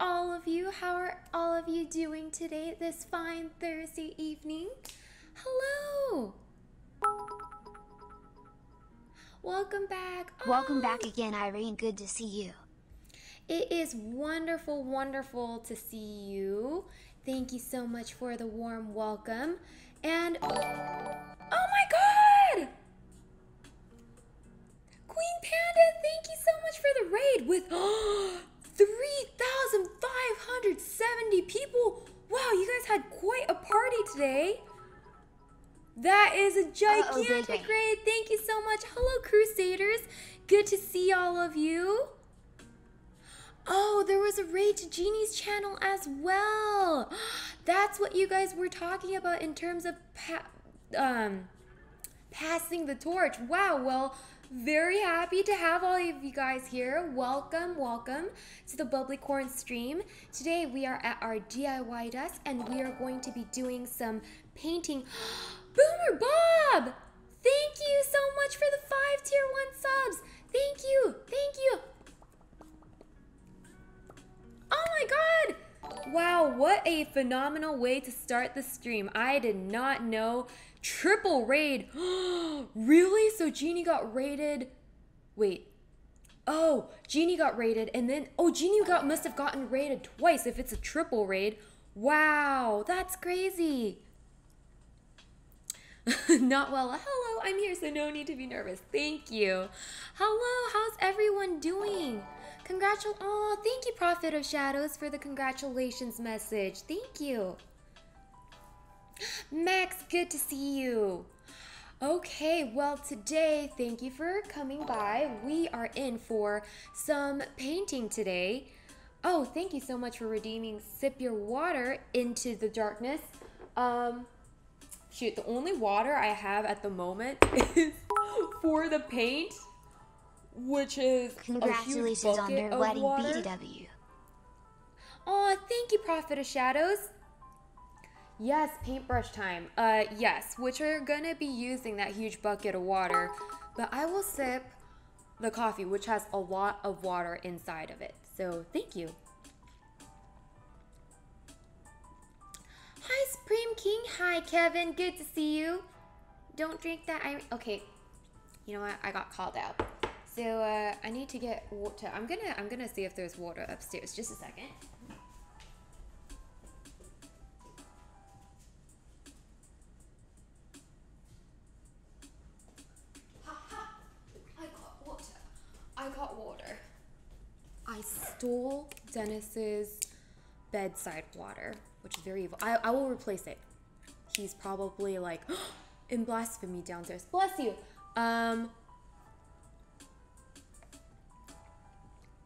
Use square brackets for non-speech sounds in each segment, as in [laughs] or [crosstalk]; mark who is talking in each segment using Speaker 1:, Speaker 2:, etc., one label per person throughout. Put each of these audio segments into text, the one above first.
Speaker 1: good to see all of you. How are all of you doing today, this fine Thursday evening? Hello. Welcome back.
Speaker 2: Welcome
Speaker 1: Oh,
Speaker 2: back again, Irene. Good to see you.
Speaker 1: It is wonderful, wonderful to see you. Thank you so much for the warm welcome. And oh my god! Queen Panda, thank you so much for the raid with [gasps] oh, 3,570 people. Wow, you guys had quite a party today. That is a gigantic
Speaker 2: raid.
Speaker 1: raid. Thank you so much. Hello, Crusaders. Good to see all of you. Oh, there was a raid to Jeannie's channel as well. [gasps] That's what you guys were talking about in terms of pa- um, passing the torch. Wow, well, very happy to have all of you guys here. Welcome, welcome to the Bubblicorn stream. Today we are at our DIY desk and we are going to be doing some painting. [gasps] Boomer Bob! Thank you so much for the five tier one subs. Thank you, thank you. Oh my god! Wow, what a phenomenal way to start the stream. I did not know. Triple raid. [gasps] really? So Jeannie got raided. Wait. Oh, Jeannie got raided and then oh Jeannie got must have gotten raided twice if it's a triple raid. Wow, that's crazy. [laughs] Not well. Hello, I'm here, so no need to be nervous. Thank you. Hello, how's everyone doing? Congratu- Oh, thank you, Prophet of Shadows, for the congratulations message. Thank you. Max, good to see you. Okay, well, today, thank you for coming by. We are in for some painting today. Oh, thank you so much for redeeming Sip Your Water into the Darkness. Um, shoot, the only water I have at the moment is [laughs] for the paint, which is a huge
Speaker 2: Congratulations on
Speaker 1: bucket
Speaker 2: your
Speaker 1: of
Speaker 2: wedding,
Speaker 1: water.
Speaker 2: BTW.
Speaker 1: Aw, thank you, Prophet of Shadows. Yes, paintbrush time. Uh, yes, which are gonna be using that huge bucket of water, but I will sip the coffee, which has a lot of water inside of it. So thank you. Hi, Supreme King. Hi, Kevin. Good to see you. Don't drink that. I okay. You know what? I got called out. So uh, I need to get water. I'm gonna I'm gonna see if there's water upstairs. Just a second. Dennis's bedside water, which is very evil. I, I will replace it. He's probably like [gasps] in blasphemy downstairs. Bless you. Um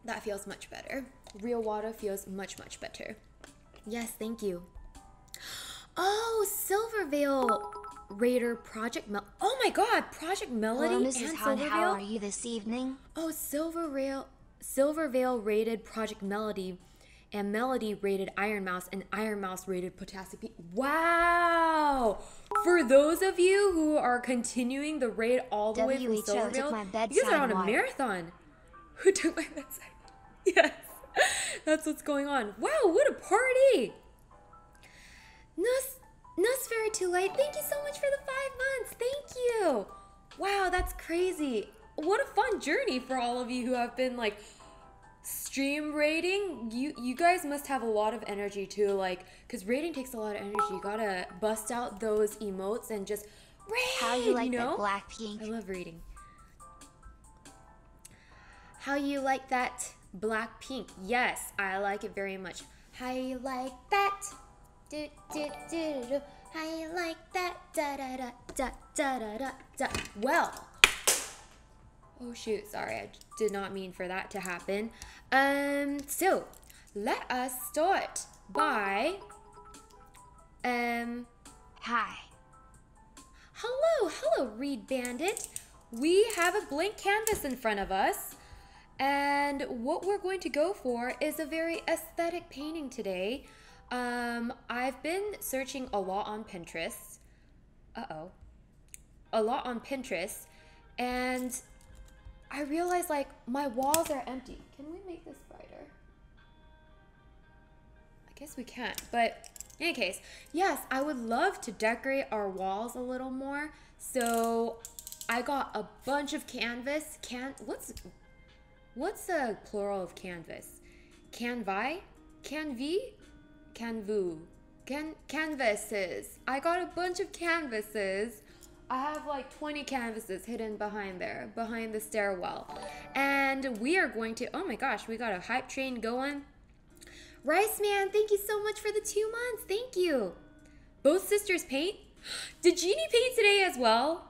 Speaker 1: That feels much better. Real water feels much, much better. Yes, thank you. Oh, Silvervale Raider Project Mel. Oh my God, Project Melody
Speaker 2: Hello,
Speaker 1: and
Speaker 2: Mrs. Hunt.
Speaker 1: Silvervale.
Speaker 2: How are you this evening?
Speaker 1: Oh, Silvervale, Silvervale rated Project Melody, and Melody rated Ironmouse, and Ironmouse rated Potassium P. Wow! For those of you who are continuing the raid all the way from
Speaker 2: took
Speaker 1: you guys are on a
Speaker 2: water.
Speaker 1: marathon. [laughs] Who took my bedside? [laughs] Yes, that's what's going on. Wow, what a party! Too Late, thank you so much for the five months. Thank you. Wow, that's crazy. What a fun journey for all of you who have been like stream rating. You you guys must have a lot of energy too, like because rating takes a lot of energy. You gotta bust out those emotes and just raid.
Speaker 2: How you like
Speaker 1: know?
Speaker 2: that BLACKPINK?
Speaker 1: I love reading. How you like that BLACKPINK? Yes, I like it very much. How you like that? Do, do, do, do, do. How you like that? Da da da da da da da da. Well, oh shoot, sorry, I did not mean for that to happen. Um, so let us start by um
Speaker 2: Hi.
Speaker 1: Hello, hello, Reed Bandit. We have a blank canvas in front of us, and what we're going to go for is a very aesthetic painting today. Um, I've been searching a lot on Pinterest. Uh oh. A lot on Pinterest, and I realize like my walls are empty. Can we make this brighter? I guess we can't. But in any case, yes, I would love to decorate our walls a little more. So I got a bunch of canvas. Can what's what's the plural of canvas? Canvi? Canvi? Canvu? Can canvases. I got a bunch of canvases. I have like 20 canvases hidden behind there, behind the stairwell. And we are going to, oh my gosh, we got a hype train going. Rice Man, thank you so much for the two months. Thank you. Both sisters paint? [gasps] Did Jeannie paint today as well?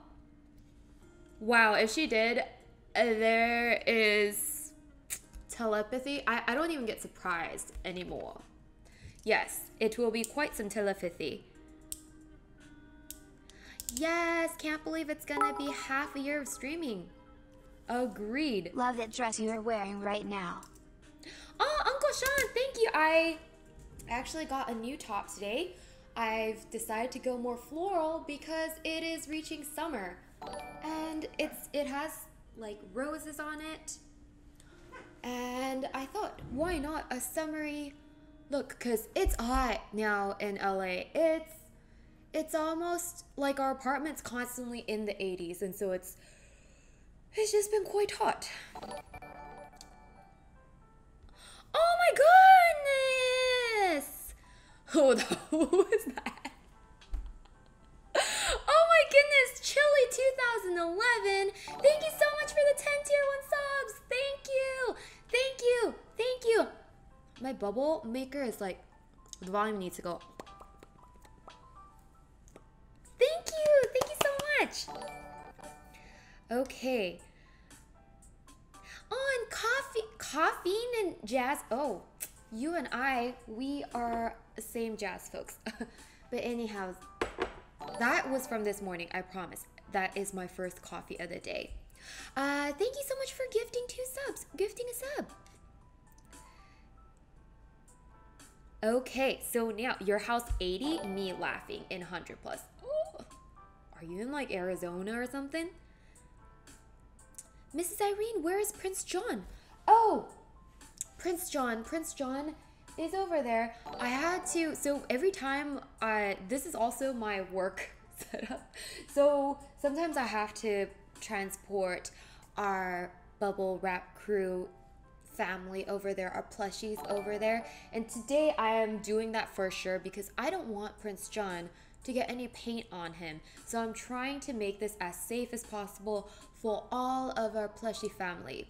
Speaker 1: Wow, if she did, uh, there is telepathy. I, I don't even get surprised anymore. Yes, it will be quite some telepathy. Yes, can't believe it's gonna be half a year of streaming. Agreed.
Speaker 2: Love that dress you're wearing right now.
Speaker 1: Oh, Uncle Sean, thank you. I actually got a new top today. I've decided to go more floral because it is reaching summer. And it's it has like roses on it. And I thought, why not a summery look cuz it's hot now in LA. It's it's almost like our apartment's constantly in the 80s and so it's it's just been quite hot. Oh my goodness! [laughs] Oh, [laughs] who is that? Oh my goodness, Chili 2011. Thank you so much for the 10 tier 1 subs. Thank you. Thank you. Thank you. My bubble maker is like, the volume needs to go. Thank you. Thank you so much. Okay. Oh, and coffee, caffeine and jazz. Oh, you and I, we are same jazz folks. [laughs] but anyhow, that was from this morning. I promise. That is my first coffee of the day. Uh, thank you so much for gifting two subs. Gifting a sub. Okay, so now your house 80, me laughing in 100 plus. Are you in like Arizona or something? Mrs. Irene, where is Prince John? Oh, Prince John. Prince John is over there. I had to, so every time I, this is also my work [laughs] setup. So sometimes I have to transport our bubble wrap crew family over there, our plushies over there. And today I am doing that for sure because I don't want Prince John to get any paint on him. So I'm trying to make this as safe as possible for all of our plushie family.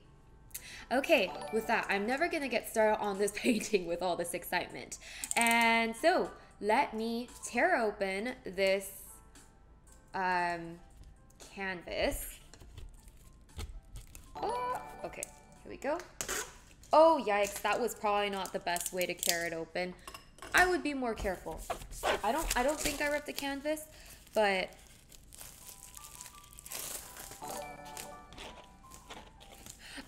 Speaker 1: Okay, with that, I'm never gonna get started on this [laughs] painting with all this excitement. And so, let me tear open this um, canvas. Oh, okay, here we go. Oh, yikes, that was probably not the best way to tear it open. I would be more careful. I don't I don't think I ripped the canvas, but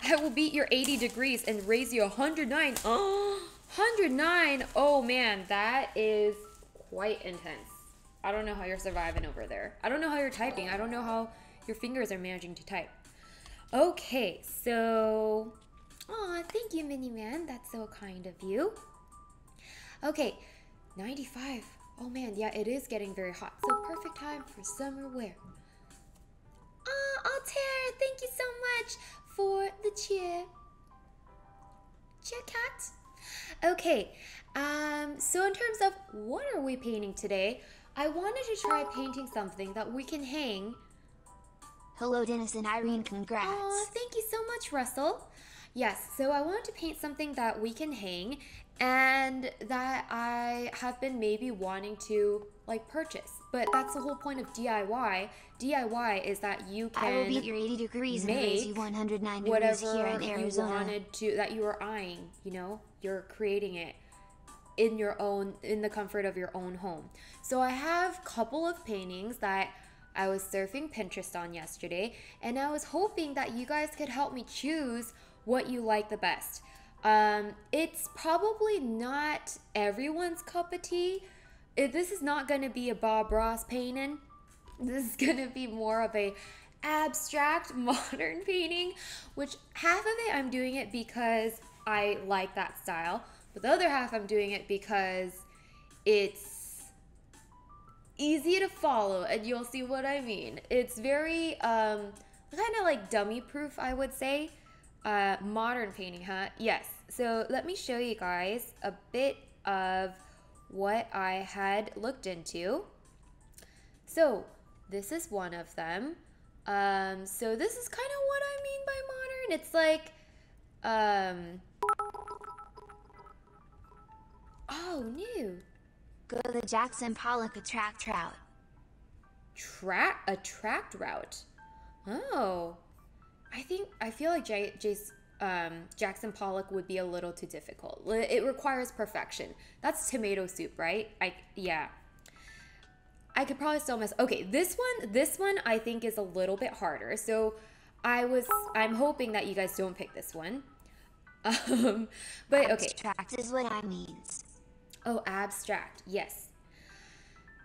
Speaker 1: I will beat your 80 degrees and raise you 109. Oh, [gasps] 109. Oh man, that is quite intense. I don't know how you're surviving over there. I don't know how you're typing. I don't know how your fingers are managing to type. Okay, so Aw, thank you, Mini Man. That's so kind of you. Okay, 95. Oh man, yeah, it is getting very hot. So perfect time for summer wear. Ah, Altair, thank you so much for the cheer. Cheer cat. Okay, um, so in terms of what are we painting today, I wanted to try painting something that we can hang.
Speaker 2: Hello, Dennis and Irene. Congrats.
Speaker 1: Aw, thank you so much, Russell. Yes, so I wanted to paint something that we can hang and that I have been maybe wanting to like purchase. But that's the whole point of DIY. DIY is that you can
Speaker 2: I will beat your 80 degrees and raise you
Speaker 1: make
Speaker 2: 109 degrees
Speaker 1: whatever
Speaker 2: here in
Speaker 1: you
Speaker 2: Arizona.
Speaker 1: wanted to that you were eyeing, you know? You're creating it in your own in the comfort of your own home. So I have a couple of paintings that I was surfing Pinterest on yesterday and I was hoping that you guys could help me choose what you like the best. Um, it's probably not everyone's cup of tea. It- this is not going to be a Bob Ross painting. This is going to be more of a abstract [laughs] modern painting, which half of it I'm doing it because I like that style, But the other half, I'm doing it because it's easy to follow and you'll see what I mean. It's very um, kind of like dummy proof, I would say. Uh, modern painting, huh? Yes. So let me show you guys a bit of what I had looked into. So this is one of them. Um, so this is kind of what I mean by modern. It's like, um, oh, new.
Speaker 2: Go to the Jackson Pollock attract route.
Speaker 1: Track attract route. Oh, I think I feel like J- Jace, um, Jackson Pollock would be a little too difficult. It requires perfection. That's tomato soup, right? I yeah. I could probably still miss. Okay, this one, this one I think is a little bit harder. So I was, I'm hoping that you guys don't pick this one. [laughs] Um, but okay.
Speaker 2: Abstract is what I means.
Speaker 1: Oh, abstract. Yes.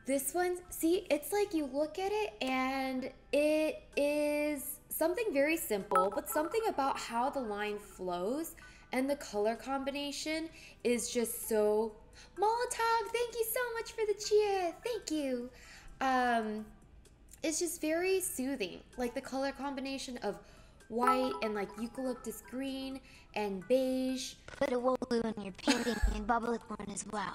Speaker 1: This one, see, it's like you look at it and it is something very simple, but something about how the line flows and the color combination is just so Molotov, thank you so much for the cheer. Thank you. Um, it's just very soothing. Like the color combination of white and like eucalyptus green and beige.
Speaker 2: Put a Wooloo in your painting and Bubblicorn as well.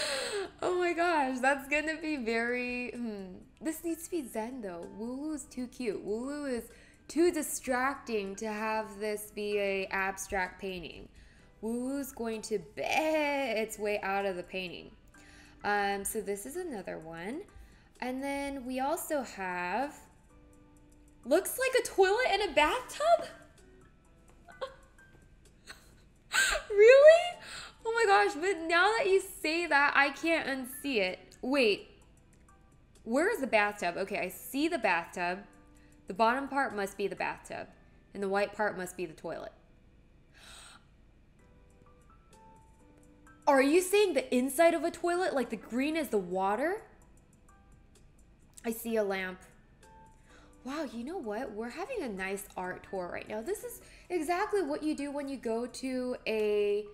Speaker 2: [laughs]
Speaker 1: oh my gosh, that's gonna be very. Hmm. This needs to be Zen though. Wooloo is too cute. Wooloo is too distracting to have this be a abstract painting. Woo's going to bet its way out of the painting. Um, so this is another one. And then we also have, looks like a toilet and a bathtub? [laughs] really? Oh my gosh, but now that you say that, I can't unsee it. Wait, where is the bathtub? Okay, I see the bathtub. The bottom part must be the bathtub, and the white part must be the toilet. Are you saying the inside of a toilet, like the green is the water? I see a lamp. Wow, you know what? We're having a nice art tour right now. This is exactly what you do when you go to a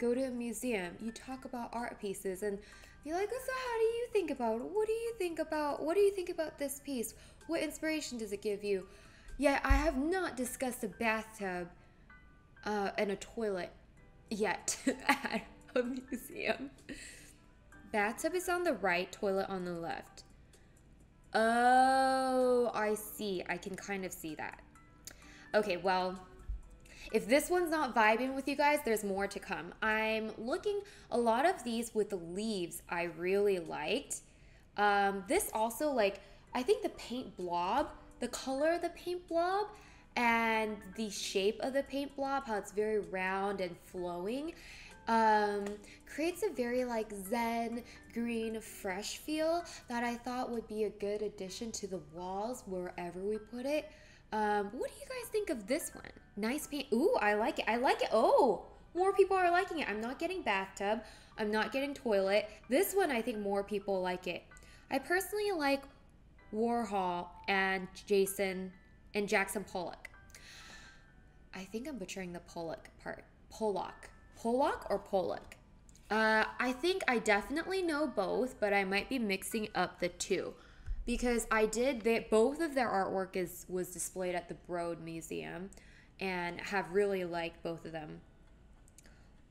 Speaker 1: go to a museum. You talk about art pieces and you're like, so how do you think about? What do you think about what do you think about this piece? What inspiration does it give you? Yeah, I have not discussed a bathtub uh, and a toilet yet [laughs] at a museum. Bathtub is on the right, toilet on the left. Oh, I see. I can kind of see that. Okay, well, if this one's not vibing with you guys, there's more to come. I'm looking a lot of these with the leaves I really liked. Um, this also, like, I think the paint blob, the color of the paint blob, and the shape of the paint blob, how it's very round and flowing, um, creates a very like zen, green, fresh feel that I thought would be a good addition to the walls wherever we put it. Um, what do you guys think of this one? Nice paint. Ooh, I like it. I like it. Oh, more people are liking it. I'm not getting bathtub. I'm not getting toilet. This one, I think more people like it. I personally like Warhol and Jason and Jackson Pollock. I think I'm butchering the Pollock part. Pollock. Pollock or Pollock? Uh, I think I definitely know both, but I might be mixing up the two because I did that. Both of their artwork is was displayed at the Broad Museum, and have really liked both of them.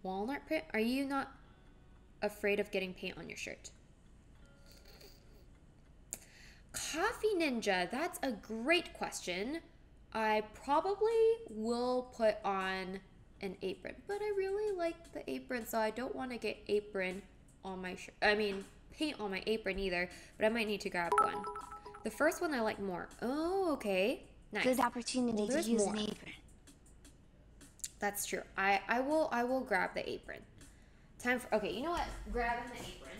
Speaker 1: Walnut print? Are you not afraid of getting paint on your shirt? Coffee Ninja, that's a great question. I probably will put on an apron. But I really like the apron, so I don't want to get apron on my shirt. I mean, paint on my apron either, but I might need to grab one. The first one I like more. Oh, okay.
Speaker 2: Nice. Good opportunity well, to use more. an apron.
Speaker 1: That's true. I, I will I will grab the apron. Time for okay, you know what? Grabbing the apron.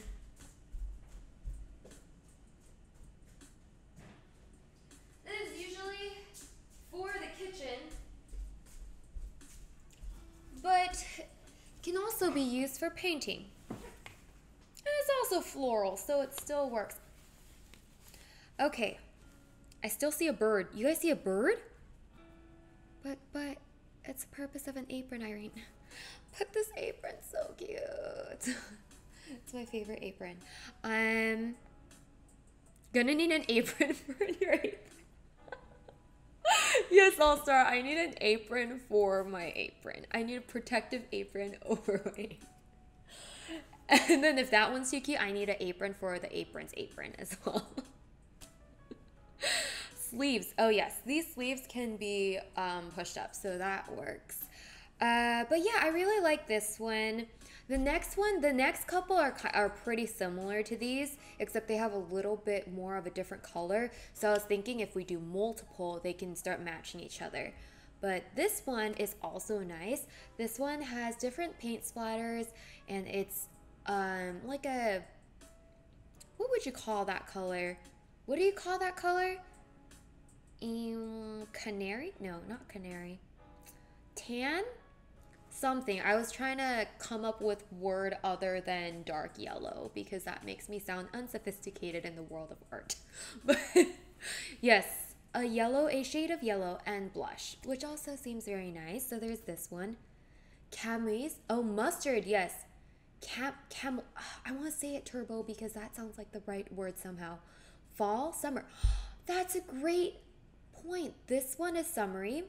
Speaker 1: This is usually for the kitchen but can also be used for painting. And it's also floral, so it still works. Okay, I still see a bird. You guys see a bird? But, but, It's the purpose of an apron, Irene. But this apron's so cute. it's my favorite apron. I'm gonna need an apron [laughs] for your apron. [laughs] yes, All Star. I need an apron for my apron. I need a protective apron [laughs] over my. And then if that one's too cute, I need an apron for the apron's apron as well. Sleeves. Oh yes, these sleeves can be um, pushed up, so that works. Uh, but yeah, I really like this one. The next one, the next couple are are pretty similar to these, except they have a little bit more of a different color. So I was thinking if we do multiple, they can start matching each other. But this one is also nice. This one has different paint splatters, and it's um, like a what would you call that color? What do you call that color? Um, canary? No, not canary. Tan? Something. I was trying to come up with word other than dark yellow because that makes me sound unsophisticated in the world of art. [laughs] But yes, a yellow, a shade of yellow, and blush, which also seems very nice. So there's this one. Camis. Oh, mustard. Yes. Cam, camel. I want to say it turbo because that sounds like the right word somehow. Fall, summer. [gasps] That's a great point. This one is summery.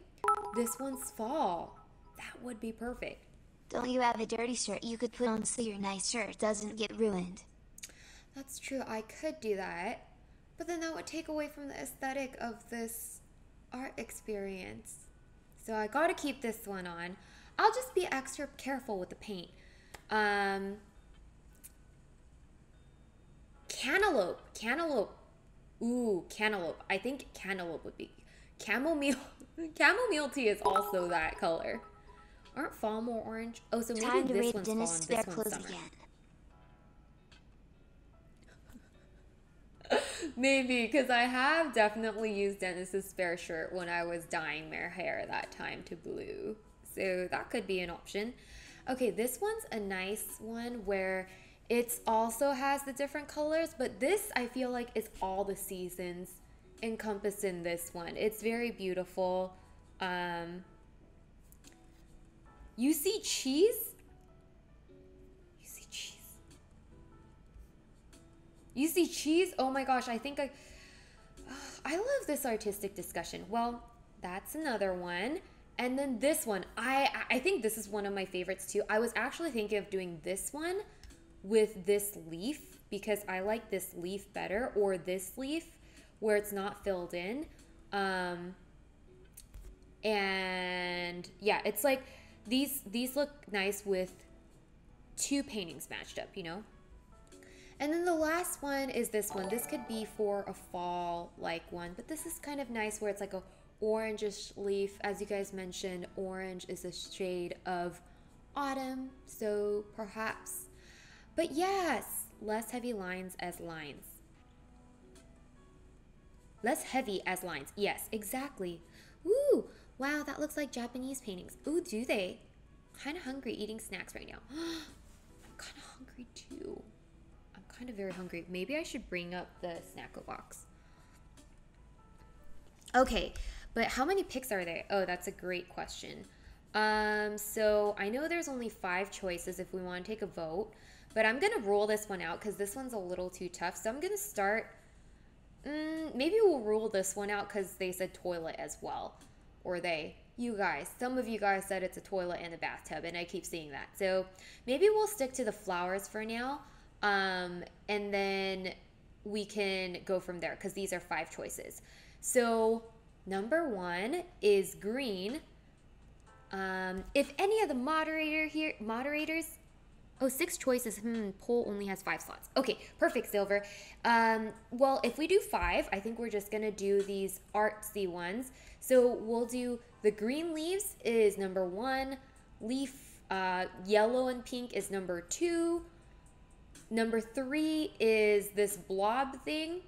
Speaker 1: This one's fall. That would be perfect.
Speaker 2: Don't you have a dirty shirt you could put on so your nice shirt doesn't get ruined?
Speaker 1: That's true. I could do that. But then that would take away from the aesthetic of this art experience. So I gotta keep this one on. I'll just be extra careful with the paint. Um, cantaloupe. Cantaloupe. Ooh, cantaloupe. I think cantaloupe would be. Chamomile. [laughs] Chamomile tea is also that color. Aren't fall more orange? Oh, so maybe
Speaker 2: Time to
Speaker 1: this one's fall and this one's summer.
Speaker 2: again. [laughs]
Speaker 1: Maybe because I have definitely used Dennis's spare shirt when I was dyeing my hair that time to blue. So that could be an option. Okay, this one's a nice one where it's also has the different colors, but this I feel like is all the seasons encompassed in this one. It's very beautiful. Um, you see cheese? You see cheese? You see cheese? Oh my gosh, I think I [sighs] I love this artistic discussion. Well, that's another one. And then this one, I I think this is one of my favorites too. I was actually thinking of doing this one with this leaf because I like this leaf better or this leaf where it's not filled in. Um and yeah, it's like these these look nice with two paintings matched up, you know? And then the last one is this one. This could be for a fall like one, but this is kind of nice where it's like a orangish leaf. As you guys mentioned, orange is a shade of autumn, so perhaps. But yes, less heavy lines as lines. Less heavy as lines. Yes, exactly. Ooh, wow, that looks like Japanese paintings. Ooh, do they? Kind of hungry eating snacks right now. [gasps] I'm kind of hungry too. I'm kind of very hungry. Maybe I should bring up the snackle box. Okay, but how many picks are there? Oh, that's a great question. Um, so I know there's only five choices if we want to take a vote, but I'm gonna roll this one out because this one's a little too tough. So I'm gonna start. Mm, maybe we'll rule this one out because they said toilet as well, or they, you guys. Some of you guys said it's a toilet and a bathtub, and I keep seeing that. So maybe we'll stick to the flowers for now, um, and then we can go from there because these are five choices. So number one is green. Um, if any of the moderator here moderators Oh, six choices. Hmm, poll only has five slots. Okay, perfect, Silver. Um, well, if we do five, I think we're just gonna do these artsy ones. So we'll do the green leaves is number one, leaf uh, yellow and pink is number two. Number three is this blob thing.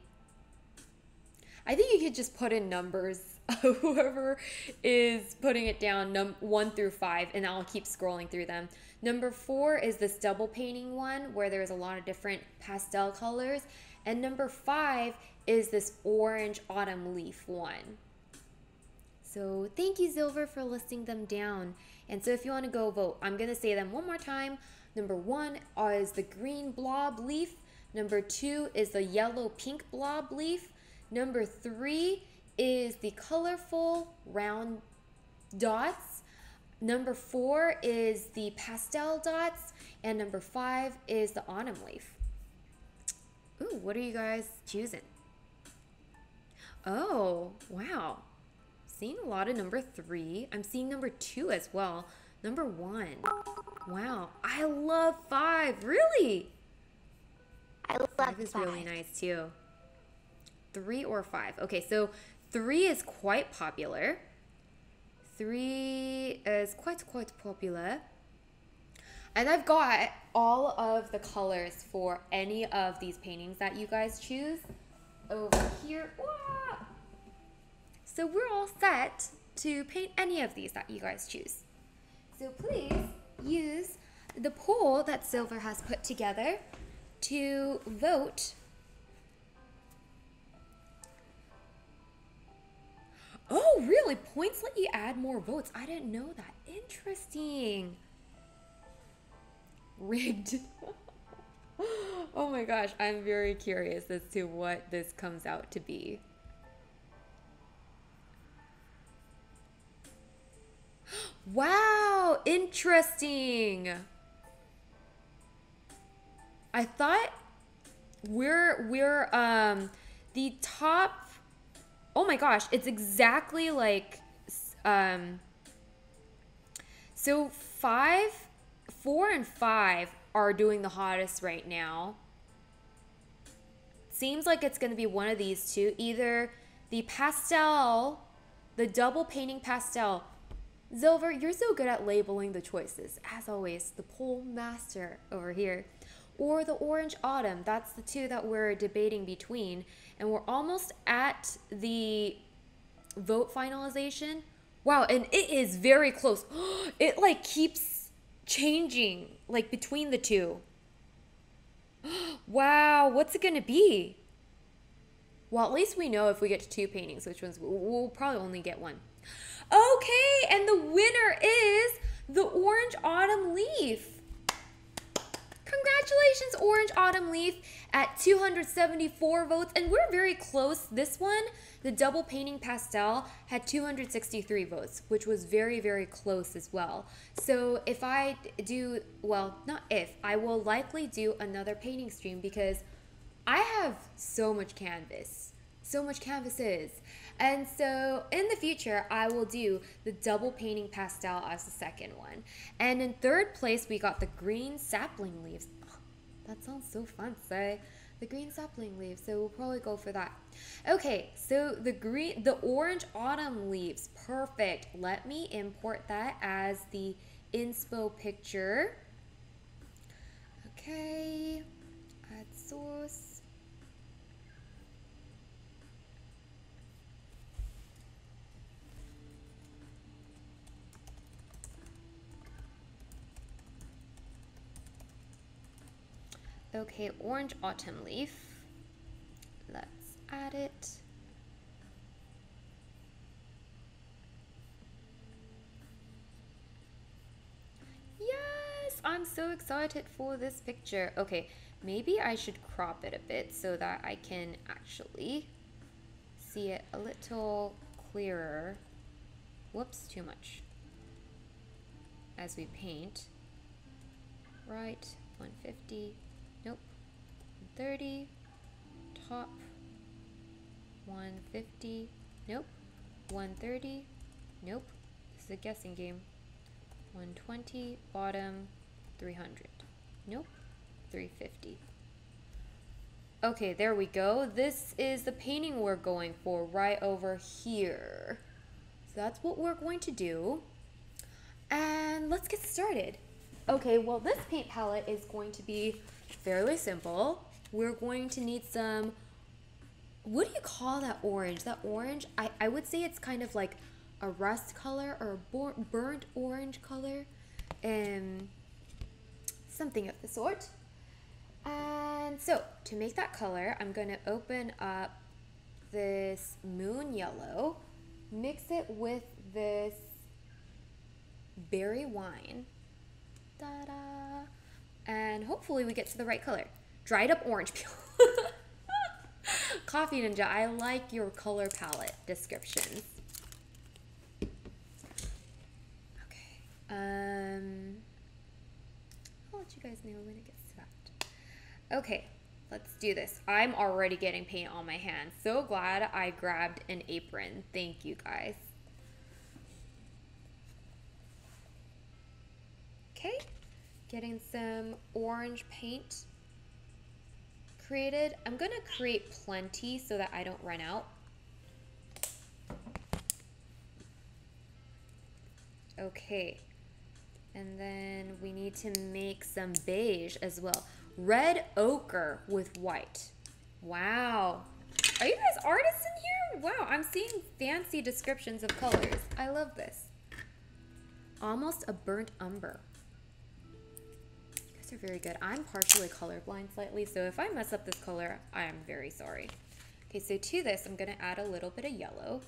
Speaker 1: I think you could just put in numbers. [laughs] Whoever is putting it down, num- one through five, and I'll keep scrolling through them. Number four is this double painting one where there's a lot of different pastel colors. And number five is this orange autumn leaf one. So thank you, Silver, for listing them down. And so if you want to go vote, I'm going to say them one more time. Number one is the green blob leaf. Number two is the yellow pink blob leaf. Number three is the colorful round dots. Number four is the pastel dots. And number five is the autumn leaf. Ooh, what are you guys choosing? Oh, wow. Seeing a lot of number three. I'm seeing number two as well. Number one. Wow. I love five. Really?
Speaker 2: I love
Speaker 1: Five is
Speaker 2: five.
Speaker 1: really nice too. Three or five. Okay, so three is quite popular. Three is quite, quite popular. And I've got all of the colors for any of these paintings that you guys choose over here. So we're all set to paint any of these that you guys choose. So please use the poll that Silver has put together to vote. Oh, really? Points let you add more votes. I didn't know that. Interesting. Rigged. [laughs] oh my gosh, I'm very curious as to what this comes out to be. [gasps] Wow, interesting. I thought we're we're um the top Oh my gosh, it's exactly like um so 5 4 and 5 are doing the hottest right now. Seems like it's going to be one of these two, either the pastel, the double painting pastel. Silver, you're so good at labeling the choices. As always, the poll master over here or the orange autumn. That's the two that we're debating between. And we're almost at the vote finalization. Wow, and it is very close. [gasps] It like keeps changing like between the two. [gasps] Wow, what's it going to be? Well, at least we know if we get to two paintings, which ones we'll probably only get one. Okay, and the winner is the orange autumn leaf. Congratulations, Orange Autumn Leaf, at 274 votes. And we're very close. This one, the double painting pastel, had 263 votes, which was very, very close as well. So if I do, well, not if, I will likely do another painting stream because I have so much canvas, so much canvases. And so in the future, I will do the double painting pastel as the second one. And in third place, we got the green sapling leaves. [gasps] That sounds so fancy. The green sapling leaves. So we'll probably go for that. Okay, so the green, the orange autumn leaves. Perfect. Let me import that as the inspo picture. Okay. Add source. Okay, orange autumn leaf. Let's add it. Yes, I'm so excited for this picture. Okay, maybe I should crop it a bit so that I can actually see it a little clearer. Whoops, too much. As we paint. Right, 150. Nope. 30. Top. 150. Nope. 130. Nope. This is a guessing game. 120. Bottom. 300. Nope. 350. Okay, there we go. This is the painting we're going for right over here. So that's what we're going to do. And let's get started. Okay, well this paint palette is going to be fairly simple. We're going to need some, what do you call that orange? That orange, I, I would say it's kind of like a rust color or a burnt orange color. Um, something of the sort. And so to make that color, I'm going to open up this moon yellow mix it with this berry wine. And hopefully we get to the right color. Dried up orange peel. [laughs] Coffee Ninja, I like your color palette descriptions. Okay. Um, I'll let you guys know when it gets to that. Okay, let's do this. I'm already getting paint on my hands. So glad I grabbed an apron. Thank you guys. Okay, getting some orange paint created. I'm gonna create plenty so that I don't run out. Okay, and then we need to make some beige as well. Red ochre with white. Wow. Are you guys artists in here? Wow, I'm seeing fancy descriptions of colors. I love this. Almost a burnt umber are very good. I'm partially colorblind slightly, so if I mess up this color, I am very sorry. Okay, so to this, I'm gonna add a little bit of yellow.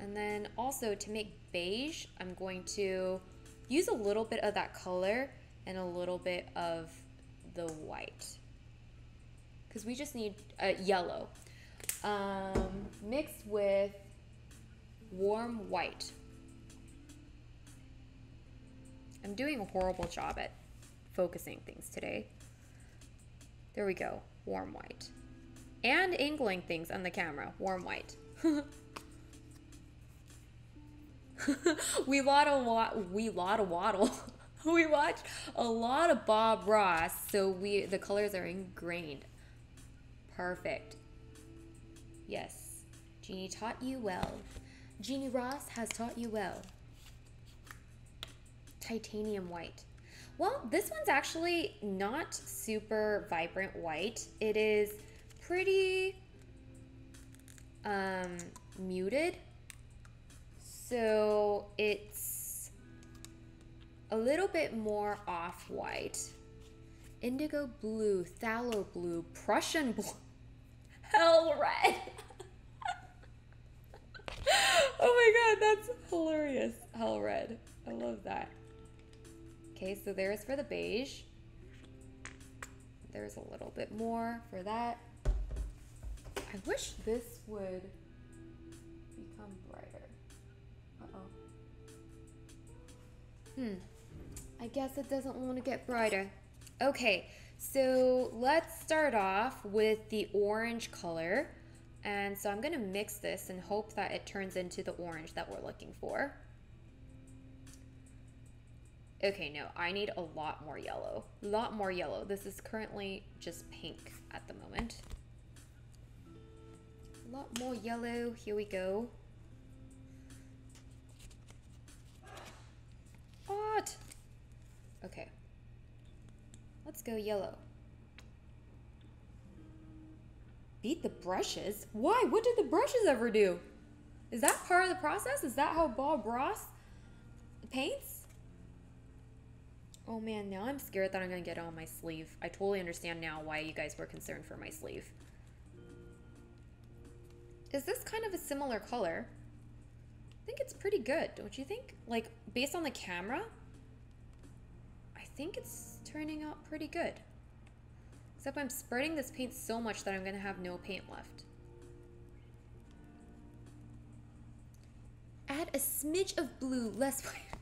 Speaker 1: And then also to make beige, I'm going to use a little bit of that color and a little bit of the white. Because we just need uh, yellow. Um, mixed with warm white. I'm doing a horrible job at focusing things today. There we go, warm white. And angling things on the camera, warm white. [laughs] we lot a lot we lot a waddle. [laughs] we watch a lot of Bob Ross, so we the colors are ingrained. Perfect. Yes. Jeannie taught you well. Jeannie Ross has taught you well. Titanium white. Well, this one's actually not super vibrant white. It is pretty um, muted. So it's a little bit more off-white. Indigo blue, phthalo blue, Prussian blue, [laughs] hell red. [laughs] oh my god, that's hilarious. Hell red. I love that. Okay, so there's for the beige. There's a little bit more for that. I wish this would become brighter. Uh-oh. Hmm. I guess it doesn't want to get brighter. Okay, so let's start off with the orange color. And so I'm going to mix this and hope that it turns into the orange that we're looking for. Okay, no, I need a lot more yellow. A lot more yellow. This is currently just pink at the moment. A lot more yellow. Here we go. What? Okay. Let's go yellow. Beat the brushes? Why? What did the brushes ever do? Is that part of the process? Is that how Bob Ross paints? Oh man, now I'm scared that I'm to get it on my sleeve. I totally understand now why you guys were concerned for my sleeve. Is this kind of a similar color? I think it's pretty good, don't you think? Like, based on the camera, I think it's turning out pretty good. Except I'm spreading this paint so much that I'm to have no paint left. Add a smidge of blue, less [laughs] white.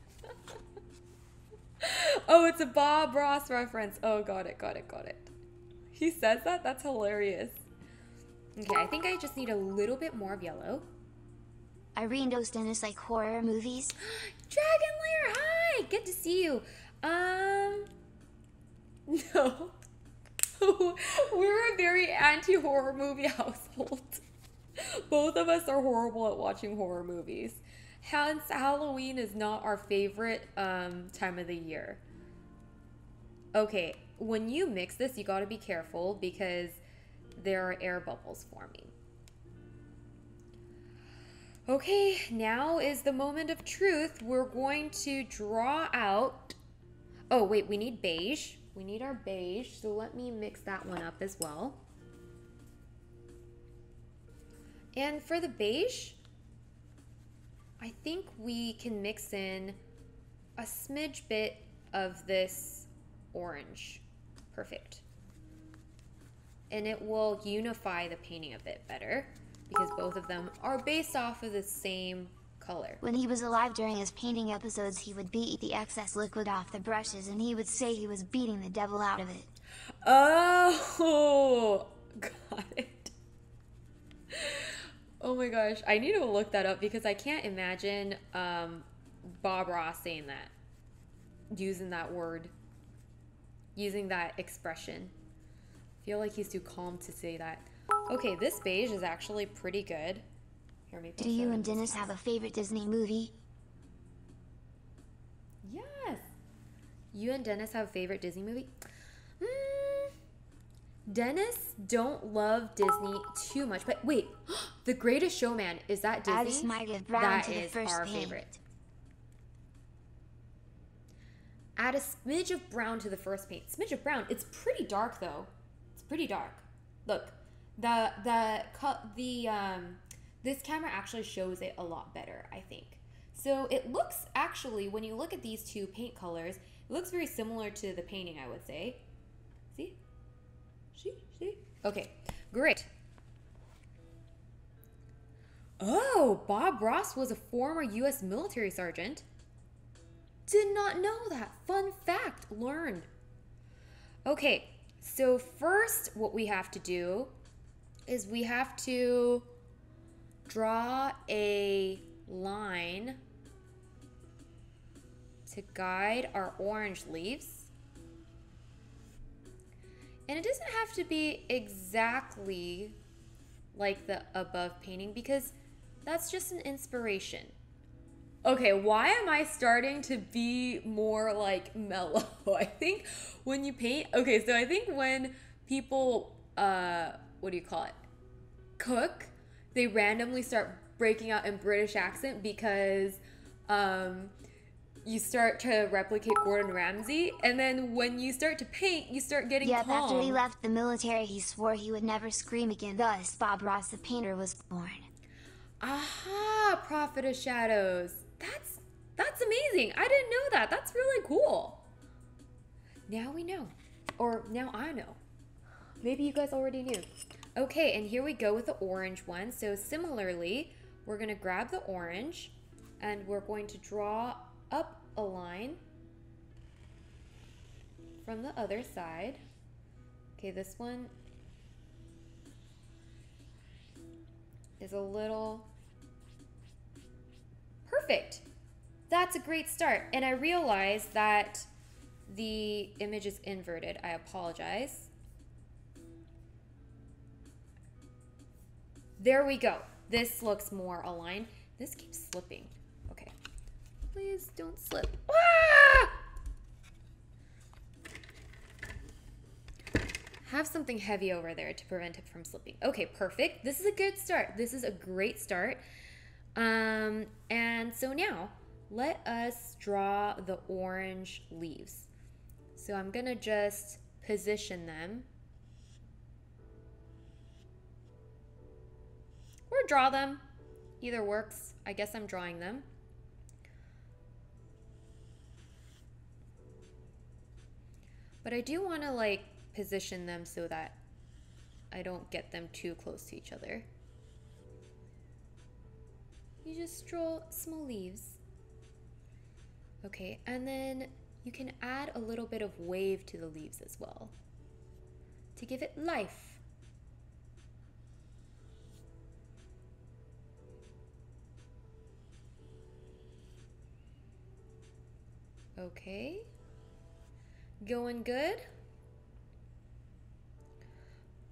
Speaker 1: [laughs] oh, it's a Bob Ross reference. Oh, got it, got it, got it. He says that? That's hilarious. Okay, I think I just need a little bit more of yellow.
Speaker 2: Irene does Dennis like horror movies? [gasps]
Speaker 1: Dragon Lair, hi! Good to see you. Um, [laughs] no. [laughs] We're a very anti-horror movie household. Both of us are horrible at watching horror movies. Hence, Halloween is not our favorite um, time of the year. Okay, when you mix this, you gotta be careful because there are air bubbles forming. Okay, now is the moment of truth. We're going to draw out. Oh, wait, we need beige. We need our beige, so let me mix that one up as well. And for the beige, I think we can mix in a smidge bit of this orange. Perfect. And it will unify the painting a bit better because both of them are based off of the same color.
Speaker 2: When he was alive during his painting episodes, he would beat the excess liquid off the brushes and he would say he was beating the devil out of it.
Speaker 1: Oh, [laughs] got it. Oh my gosh, I need to look that up because I can't imagine um, Bob Ross saying that, using that word, using that expression. I feel like he's too calm to say that. Okay, this beige is actually pretty good. Here, maybe
Speaker 2: Do you and Dennis have a favorite Disney movie?
Speaker 1: Yes. You and Dennis have a favorite Disney movie? Mm, Dennis don't love Disney too much, but wait, [gasps] The Greatest Showman is that Disney?
Speaker 2: Add a smidge of
Speaker 1: That
Speaker 2: to the first
Speaker 1: our
Speaker 2: paint.
Speaker 1: favorite. Add a smidge of brown to the first paint. Smidge of brown. It's pretty dark though. It's pretty dark. Look, the the the um this camera actually shows it a lot better. I think. So it looks actually when you look at these two paint colors, it looks very similar to the painting. I would say. See, see. Okay, great. Oh, Bob Ross was a former U.S. military sergeant. Did not know that. Fun fact learned. Okay, so first, what we have to do is we have to draw a line to guide our orange leaves. And it doesn't have to be exactly like the above painting because that's just an inspiration. Okay, why am I starting to be more like [laughs] mellow? I think when you paint, okay, so I think when people, uh, what do you call it? Cook, they randomly start breaking out in British accent because um, you start to replicate Gordon Ramsay, and then when you start to paint, you start getting
Speaker 2: Yep,
Speaker 1: calm.
Speaker 2: after he left the military, he swore he would never scream again. Thus, Bob Ross the painter was born.
Speaker 1: Aha, Prophet of Shadows. That's that's amazing. I didn't know that. That's really cool. Now we know. Or now I know. Maybe you guys already knew. Okay, and here we go with the orange one. So similarly, we're going to grab the orange and we're going to draw up a line from the other side. Okay, this one is a little perfect. That's a great start. And I realize that the image is inverted. I apologize. There we go. This looks more aligned. This keeps slipping. Please don't slip. Ah! Have something heavy over there to prevent it from slipping. Okay, perfect. This is a good start. This is a great start. Um, and so now let us draw the orange leaves. So I'm gonna just position them or draw them. Either works. I guess I'm drawing them. But I do want to like position them so that I don't get them too close to each other. You just draw small leaves. Okay, and then you can add a little bit of wave to the leaves as well to give it life. Okay, going good.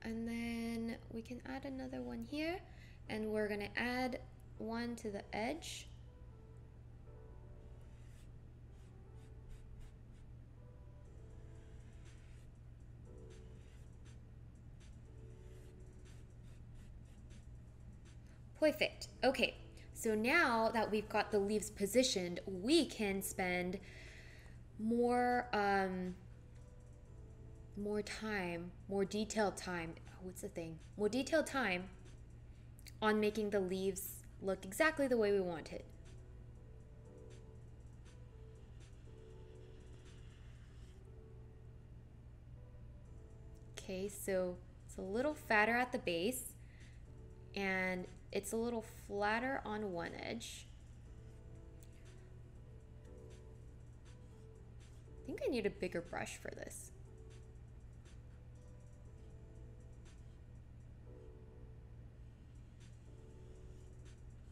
Speaker 1: And then we can add another one here, and we're gonna add one to the edge. Perfect. Okay, so now that we've got the leaves positioned, we can spend more um more time, more detailed time. What's the thing? More detailed time on making the leaves look exactly the way we want it. Okay, so it's a little fatter at the base and it's a little flatter on one edge. Think I need a bigger brush for this.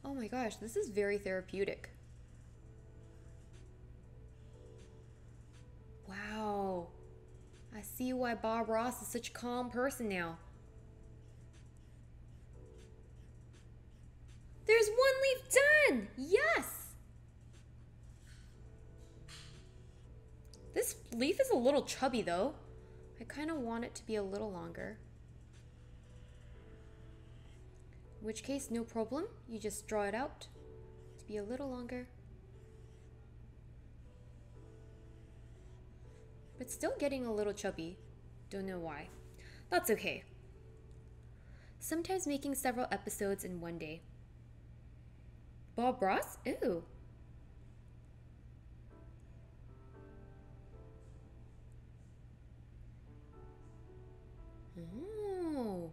Speaker 1: Oh my gosh, this is very therapeutic. Wow. I see why Bob Ross is such a calm person now. There's one leaf done! Yes! This leaf is a little chubby though. I kind of want it to be a little longer. In which case, no problem. You just draw it out to be a little longer. But still getting a little chubby. Don't know why. That's okay. Sometimes making several episodes in one day. Bob Ross? Ooh. Oh.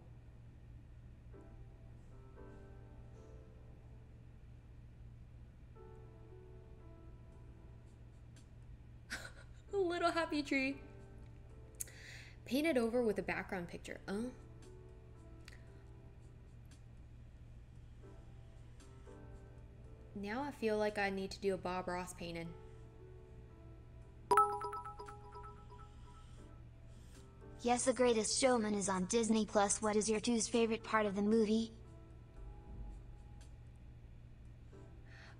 Speaker 1: [laughs] a little happy tree. Painted over with a background picture. Oh. Now I feel like I need to do a Bob Ross painting.
Speaker 2: Yes, The Greatest Showman is on Disney Plus. What is your two's favorite part of the movie?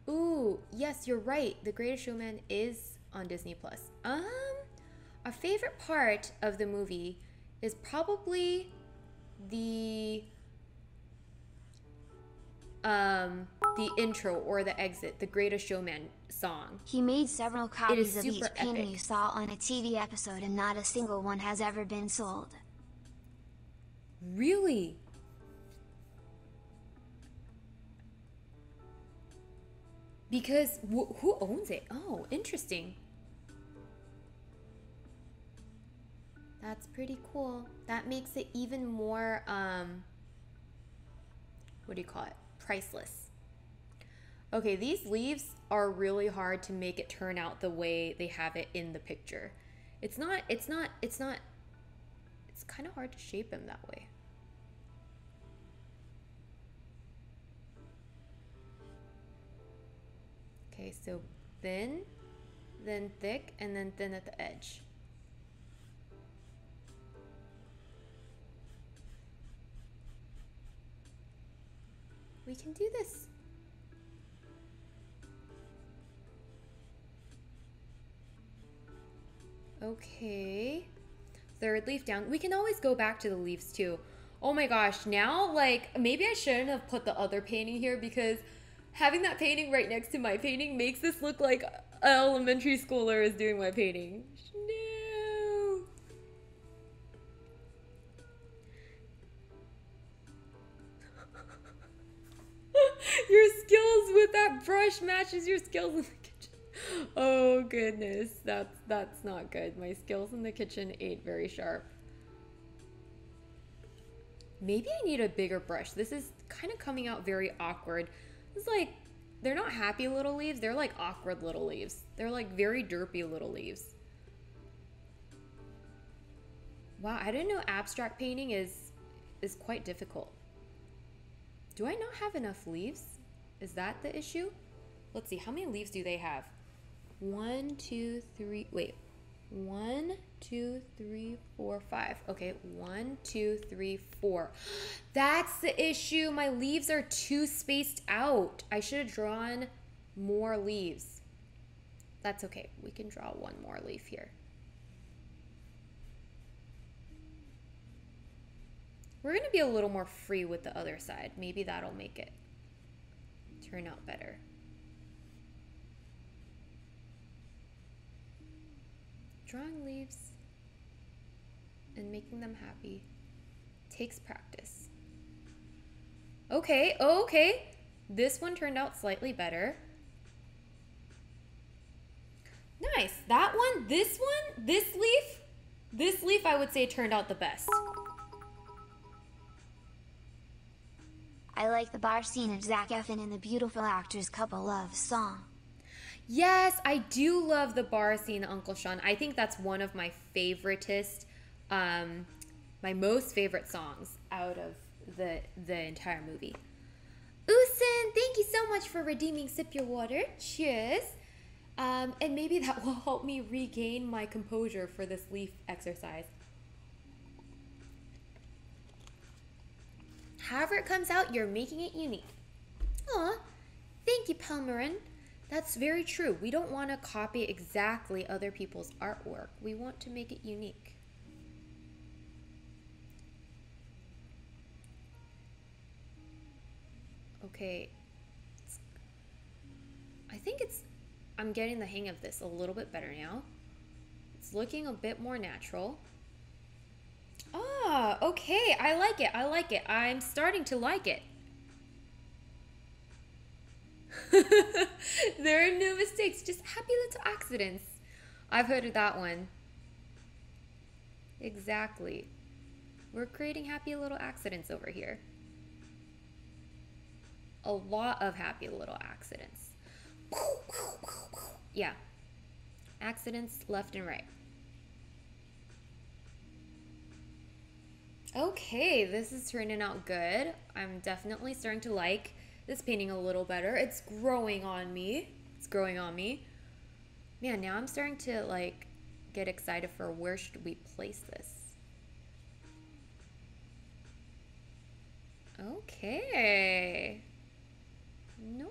Speaker 1: Ooh, yes, you're right. The Greatest Showman is on Disney Plus. Um, our favorite part of the movie is probably the um the intro or the exit, the Greatest Showman song.
Speaker 2: He made several copies of each painting
Speaker 1: epic.
Speaker 2: you saw on a TV episode and not a single one has ever been sold.
Speaker 1: Really? Because wh- who owns it? Oh, interesting. That's pretty cool. That makes it even more um what do you call it? Priceless. Okay, these leaves are really hard to make it turn out the way they have it in the picture. It's not it's not it's not it's kind of hard to shape them that way. Okay, so thin, then thick, and then thin at the edge. We can do this. Okay. Third leaf down. We can always go back to the leaves too. Oh my gosh, now like maybe I shouldn't have put the other painting here because having that painting right next to my painting makes this look like an elementary schooler is doing my painting. No. [laughs] your skills with that brush matches your skills. [laughs] Oh goodness, that's that's not good. My skills in the kitchen ain't very sharp. Maybe I need a bigger brush. This is kind of coming out very awkward. It's like they're not happy little leaves, they're like awkward little leaves. They're like very derpy little leaves. Wow, I didn't know abstract painting is is quite difficult. Do I not have enough leaves? Is that the issue? Let's see, how many leaves do they have? One, two, three, wait. One, two, three, four, five. Okay, one, two, three, four. [gasps] That's the issue. My leaves are too spaced out. I should have drawn more leaves. That's okay. We can draw one more leaf here. We're going to be a little more free with the other side. Maybe that'll make it turn out better. strong leaves and making them happy takes practice. Okay, oh, okay. This one turned out slightly better. Nice. That one, this one, this leaf, this leaf I would say turned out the best.
Speaker 2: I like the bar scene of Zac Efron and the beautiful actors couple love song.
Speaker 1: Yes, I do love the bar scene, Uncle Sean. I think that's one of my favoritist, um, my most favorite songs out of the the entire movie. Usin, thank you so much for redeeming Sip Your Water. Cheers. Um, and maybe that [laughs] will help me regain my composure for this leaf exercise. However it comes out, you're making it unique. Aw, thank you, Pelmarin. That's very true. We don't want to copy exactly other people's artwork. We want to make it unique. Okay. I think it's I'm getting the hang of this a little bit better now. It's looking a bit more natural. Ah, okay. I like it. I like it. I'm starting to like it. [laughs] there are no mistakes, just happy little accidents. I've heard of that one. Exactly. We're creating happy little accidents over here. A lot of happy little accidents. Yeah. Accidents left and right. Okay, this is turning out good. I'm definitely starting to like this painting a little better. It's growing on me. It's growing on me. Man, now I'm starting to like get excited for where should we place this. Okay. Nice.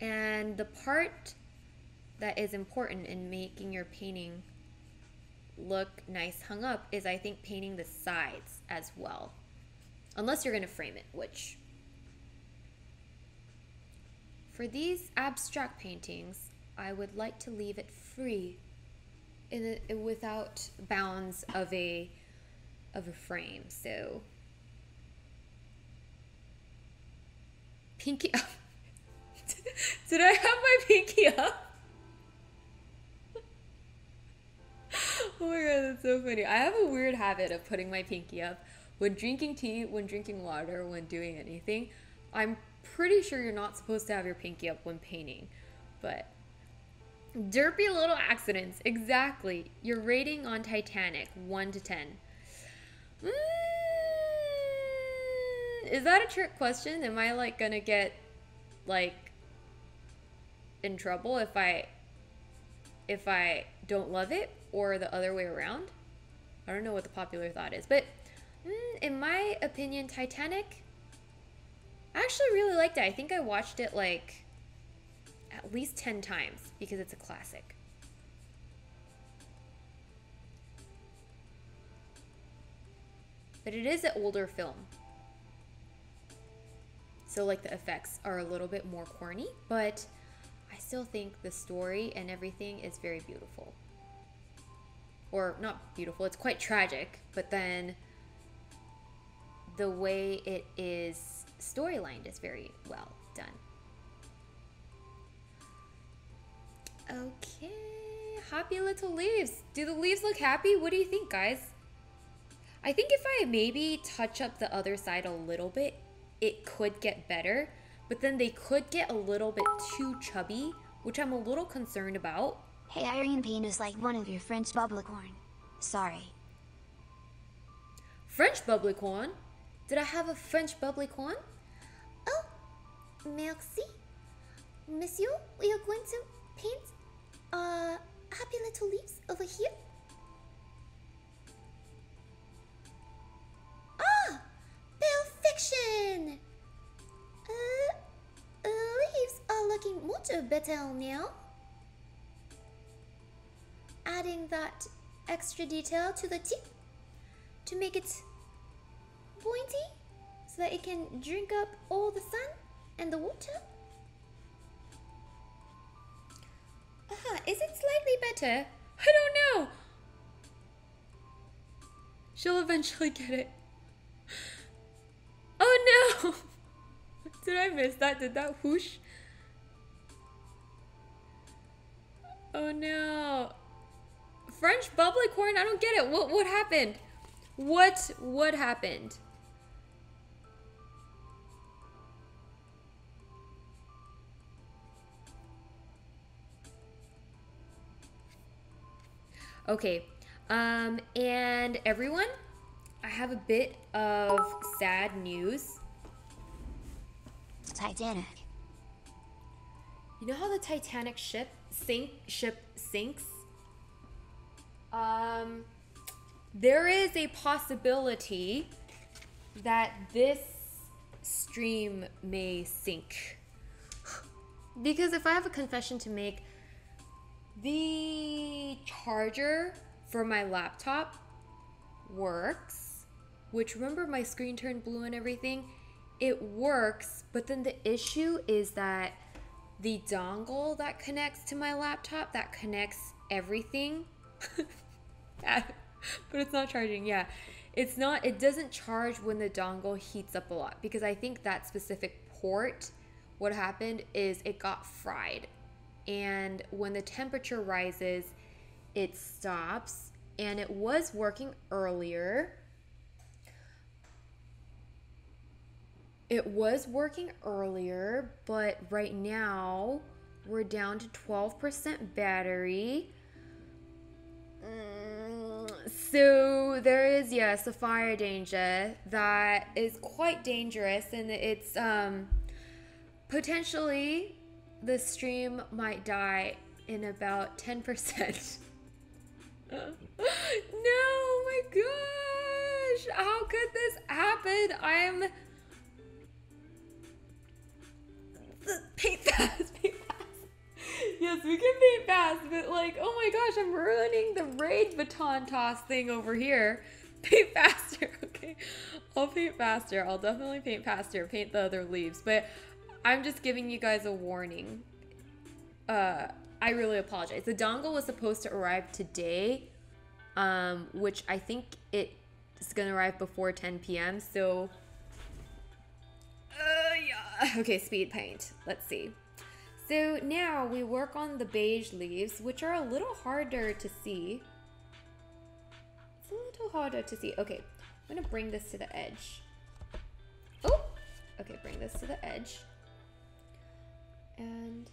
Speaker 1: And the part that is important in making your painting look nice hung up is I think painting the sides as well. Unless you're going to frame it, which for these abstract paintings, I would like to leave it free in a, without bounds of a of a frame. So pinky up. [laughs] Did I have my pinky up? [laughs] oh my god, that's so funny. I have a weird habit of putting my pinky up when drinking tea, when drinking water, when doing anything. I'm pretty sure you're not supposed to have your pinky up when painting, but derpy little accidents. Exactly. Your rating on Titanic, 1 to 10. Mm, is that a trick question? Am I like gonna get like in trouble if I if I don't love it or the other way around. I don't know what the popular thought is, but mm, in my opinion, Titanic, I actually really liked it. I think I watched it like at least 10 times because it's a classic. But it is an older film. So, like, the effects are a little bit more corny, but I still think the story and everything is very beautiful. Or not beautiful, it's quite tragic, but then the way it is storylined is very well done. Okay, happy little leaves. Do the leaves look happy? What do you think, guys? I think if I maybe touch up the other side a little bit, it could get better but then they could get a little bit too chubby, which I'm a little concerned about.
Speaker 2: Hey Irene Payne is like one of your French Bubblicorn. Sorry.
Speaker 1: French Bubblicorn? Did I have a French Bubblicorn?
Speaker 3: Oh, merci. Monsieur, we are going to paint uh happy little leaves over here. Ah, perfection! Uh, uh, leaves are looking much better now. Adding that extra detail to the tip to make it pointy so that it can drink up all the sun and the water.
Speaker 1: Aha, is it slightly better? I don't know. She'll eventually get it. Oh no! [laughs] Did I miss that? Did that whoosh? Oh no. French Bubblicorn? I don't get it. What what happened? What what happened? Okay. Um and everyone, I have a bit of sad news.
Speaker 2: Titanic.
Speaker 1: You know how the Titanic ship sink ship sinks? Um there is a possibility that this stream may sink. Because if I have a confession to make, the charger for my laptop works, which remember my screen turned blue and everything? It works, but then the issue is that the dongle that connects to my laptop that connects everything [laughs] [laughs] but it's not charging yeah. It's not it doesn't charge when the dongle heats up a lot because i think that specific port what happened is it got fried. And when the temperature rises it stops. And it was working earlier. It was working earlier, but right now we're down to 12% battery. Mm, So there is yes a fire danger that is quite dangerous and it's um potentially the stream might die in about 10%. [laughs] no, my gosh. How could this happen? I'm paint fast, [laughs] paint. [laughs] Yes, we can paint fast, but like, oh my gosh, I'm ruining the raid baton toss thing over here. [laughs] Paint faster, [laughs] okay? I'll paint faster. I'll definitely paint faster. Paint the other leaves, but I'm just giving you guys a warning. Uh, I really apologize. The dongle was supposed to arrive today, um, which I think it is gonna arrive before 10 p.m. So uh, yeah. Okay, speed paint. Let's see. So now we work on the beige leaves, which are a little harder to see. It's a little harder to see. Okay, I'm gonna bring this to the edge. Oh, okay, bring this to the edge. And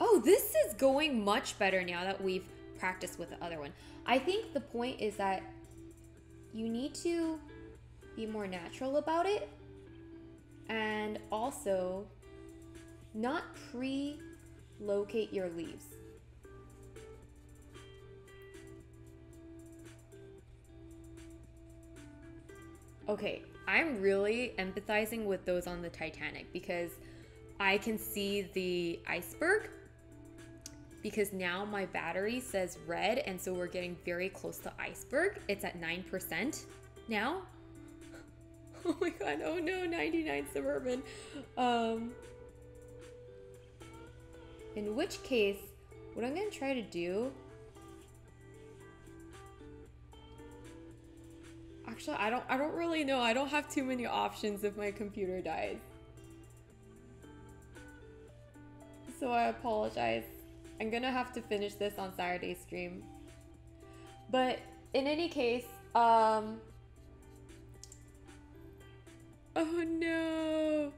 Speaker 1: oh, this is going much better now that we've practiced with the other one. I think the point is that you need to be more natural about it and also not pre locate your leaves. Okay, I'm really empathizing with those on the Titanic because I can see the iceberg because now my battery says red and so we're getting very close to iceberg. It's at 9% now. [laughs] Oh my god, oh no, 99 Suburban. Um, in which case, what I'm gonna try to do. Actually, I don't I don't really know. I don't have too many options if my computer dies. So I apologize. I'm gonna have to finish this on Saturday stream. But in any case, um Oh no.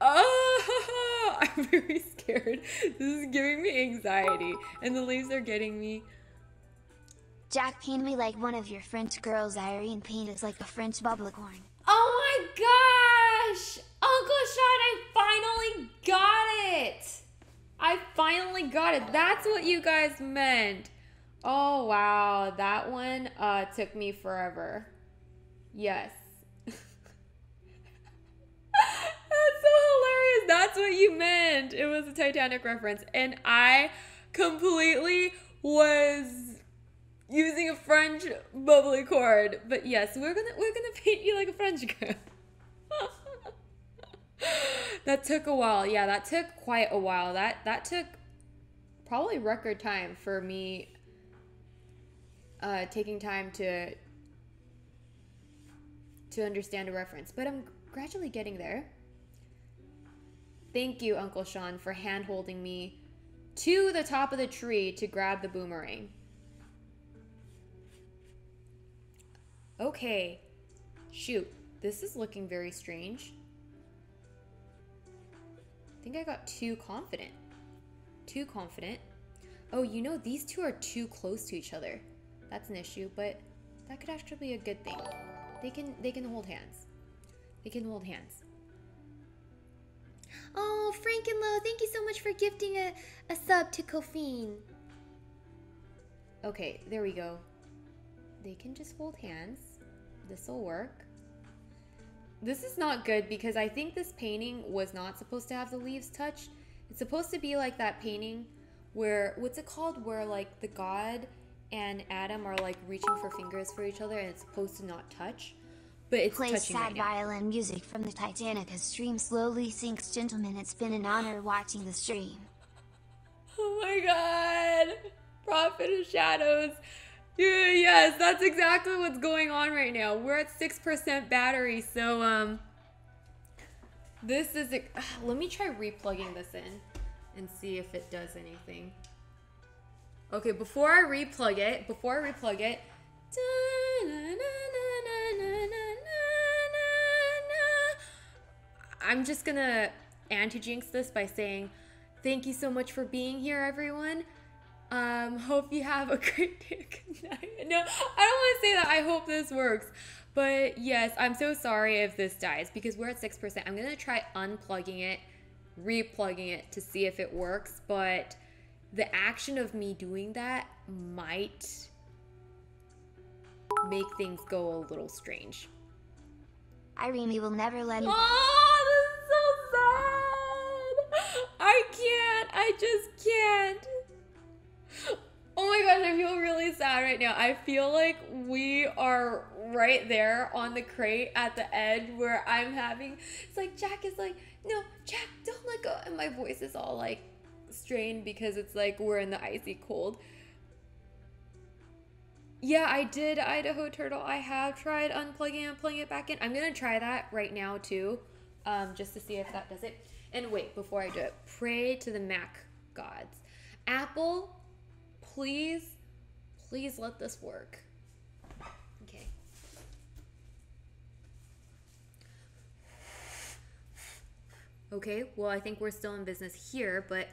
Speaker 1: Oh, [laughs] I'm very scared. This is giving me anxiety, and the leaves are getting me.
Speaker 2: Jack paint me like one of your French girls, Irene paint us like a French Bubblicorn.
Speaker 1: Oh my gosh! Uncle Sean, I finally got it! I finally got it. That's what you guys meant. Oh wow, that one uh, took me forever. Yes. That's so hilarious. That's what you meant. It was a Titanic reference. And I completely was using a French bubbly cord. But yes, we're gonna we're gonna [laughs] paint you like a French girl. [laughs] that took a while. Yeah, that took quite a while. That that took probably record time for me uh, taking time to to understand a reference. But I'm gradually getting there. Thank you, Uncle Sean, for hand holding me to the top of the tree to grab the boomerang. Okay. Shoot, this is looking very strange. I think I got too confident. Too confident. Oh, you know, these two are too close to each other. That's an issue, but that could actually be a good thing. They can they can hold hands. They can hold hands.
Speaker 3: Oh, Frankenlow, thank you so much for gifting a, a sub to Kofine.
Speaker 1: Okay, there we go. They can just hold hands. This will work. This is not good because I think this painting was not supposed to have the leaves touched. It's supposed to be like that painting where, what's it called? Where like the god and Adam are like reaching for fingers for each other and it's supposed to not touch. But it's
Speaker 2: Plays
Speaker 1: touching
Speaker 2: sad
Speaker 1: right
Speaker 2: violin music from the Titanic as stream slowly sinks. Gentlemen, it's been an honor watching the stream.
Speaker 1: Oh my god! Prophet of Shadows. Yeah, yes, that's exactly what's going on right now. We're at 6% battery, so um this is a, [sighs] let me try replugging this in and see if it does anything. Okay, before I replug it, before I replug it, I'm just gonna anti-jinx this by saying thank you so much for being here, everyone. Um, hope you have a [laughs] great day. Night. No, I don't want to say that. I hope this works. But yes, I'm so sorry if this dies because we're at 6%. I'm going to try unplugging it, replugging it to see if it works. But the action of me doing that might make things go a little strange.
Speaker 2: Irene will never let me.
Speaker 1: Oh, this is so sad. I can't. I just can't. Oh my gosh, I feel really sad right now. I feel like we are right there on the crate at the edge where I'm having. It's like Jack is like, no, Jack, don't let go. And my voice is all like strained because it's like we're in the icy cold. Yeah, I did Idaho Turtle. I have tried unplugging and plugging it back in. I'm gonna try that right now too, um, just to see if that does it. And wait, before I do it, pray to the Mac gods. Apple, please, please let this work. Okay. Okay, well, I think we're still in business here, but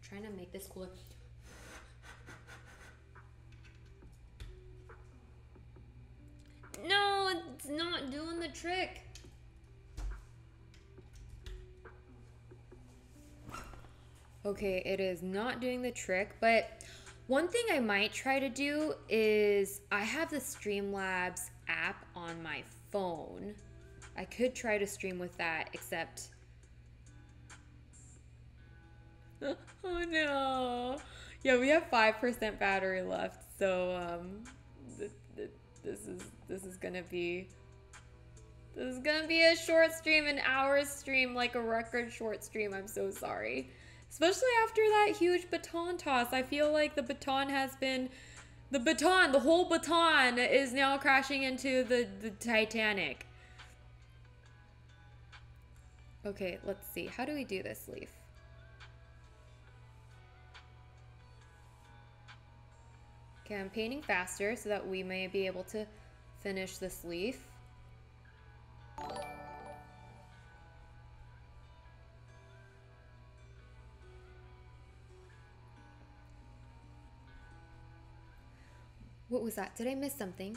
Speaker 1: trying to make this cooler. No, it's not doing the trick. Okay, it is not doing the trick, but one thing I might try to do is I have the Streamlabs app on my phone. I could try to stream with that, except. [laughs] oh no. Yeah, we have 5% battery left, so um th- th- this is this is to be this is to be a short stream, an hour stream, like a record short stream. I'm so sorry. Especially after that huge baton toss. I feel like the baton has been the baton, the whole baton is now crashing into the, the Titanic. Okay, let's see. How do we do this, Leaf? Okay, I'm painting faster so that we may be able to finish this leaf. What was that? Did I miss something?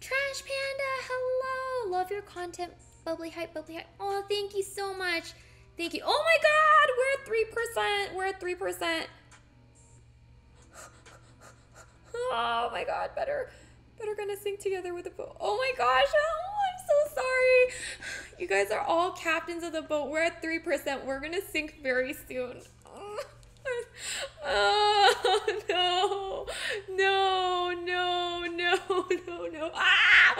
Speaker 3: Trash Panda, hello! Love your content, bubbly hype, bubbly hype. Oh, thank you so much. Thank you. Oh my god, we're at 3%. We're at 3%. [laughs]
Speaker 1: Oh my god, better better gonna sing together with the boat. Oh my gosh, oh, I'm so sorry. [sighs] You guys are all captains of the boat. We're at 3%. We're gonna sink very soon. [laughs] Oh no, no, no, no, no, no. Ah!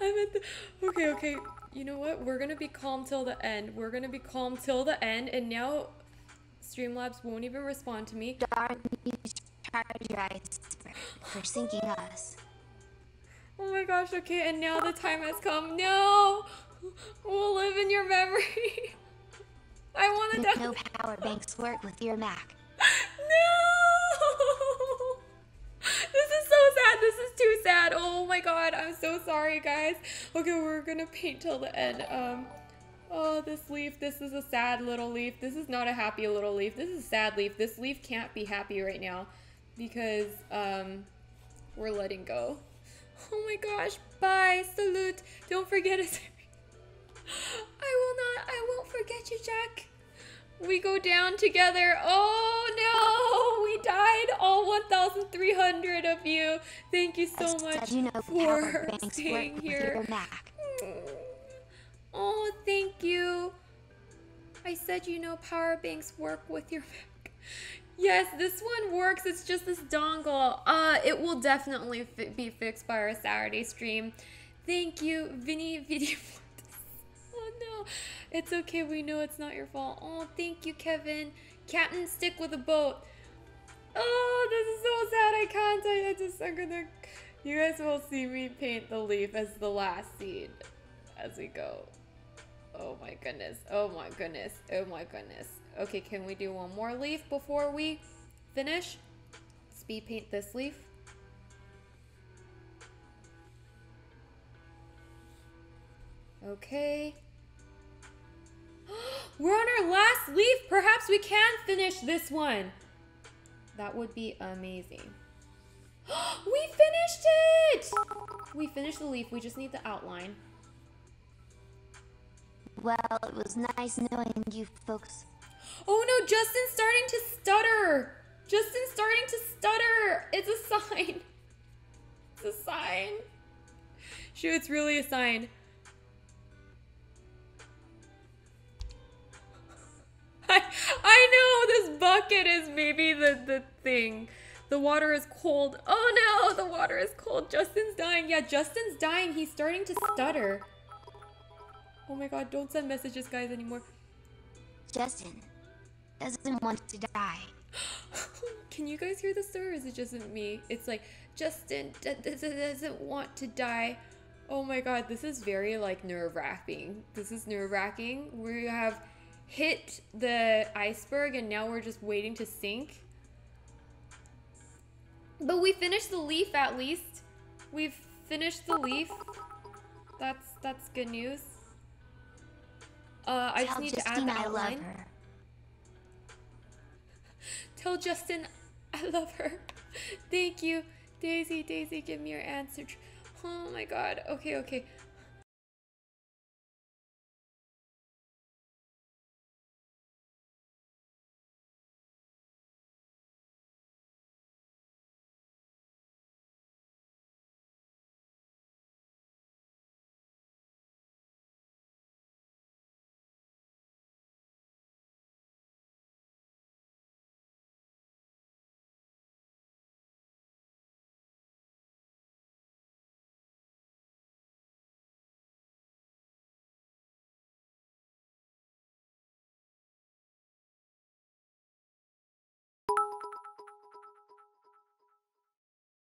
Speaker 1: I'm at the. Okay, okay. You know what? We're gonna be calm till the end. We're gonna be calm till the end. And now, Streamlabs won't even respond to me.
Speaker 2: Darn you, charge eyes for sinking us.
Speaker 1: Oh my gosh, okay, and now the time has come. No! We'll live in your memory. I want to die.
Speaker 2: No power banks work with your Mac.
Speaker 1: No! This is so sad. This is too sad. Oh my god. I'm so sorry, guys. Okay, we're gonna paint till the end. Um, oh, this leaf. This is a sad little leaf. This is not a happy little leaf. This is a sad leaf. This leaf can't be happy right now because, um, we're letting go. Oh my gosh. Bye. Salute. Don't forget us. [laughs] I will not. I won't forget you, Jack. We go down together. Oh no, we died. All 1,300 of you. Thank you so
Speaker 2: As
Speaker 1: much
Speaker 2: you know
Speaker 1: for staying here.
Speaker 2: Mac. Mm.
Speaker 1: Oh, thank you. I said you know power banks work with your [laughs] Mac. Yes, this one works. It's just this dongle. Uh, it will definitely fi- be fixed by our Saturday stream. Thank you, Vinny [laughs] Video. Oh no, it's okay. We know it's not your fault. Oh, thank you, Kevin. Captain, stick with the boat. Oh, this is so sad. I can't. I, just, I'm gonna. You guys will see me paint the leaf as the last scene as we go. Oh my goodness. Oh my goodness. Oh my goodness. Okay, can we do one more leaf before we finish? Speed paint this leaf. Okay. [gasps] We're on our last leaf. Perhaps we can finish this one. That would be amazing. [gasps] we finished it! We finished the leaf. We just need the outline.
Speaker 2: Well, it was nice knowing you folks.
Speaker 1: Oh no, Justin's starting to stutter. Justin's starting to stutter. It's a [laughs] sign. It's a sign. Shoot, it's really a sign. [laughs] I, I know this bucket is maybe the, the thing. The water is cold. Oh no, the water is cold. Justin's dying. Yeah, Justin's dying. He's starting to stutter. Oh my god, don't send messages, guys, anymore.
Speaker 2: Justin doesn't want to die. [gasps]
Speaker 1: Can you guys hear the? Or is it just me? It's like Justin doesn't want to die. Oh my god, this is very like nerve wracking. This is nerve wracking. We have hit the iceberg and now we're just waiting to sink. But we finished the leaf at least. We've finished the leaf. That's that's good news. Uh, I just need to add
Speaker 2: Justine
Speaker 1: the
Speaker 2: I love
Speaker 1: outline. Tell Justin I love her. Thank you. Daisy, Daisy, give me your answer. Oh my god. Okay, okay.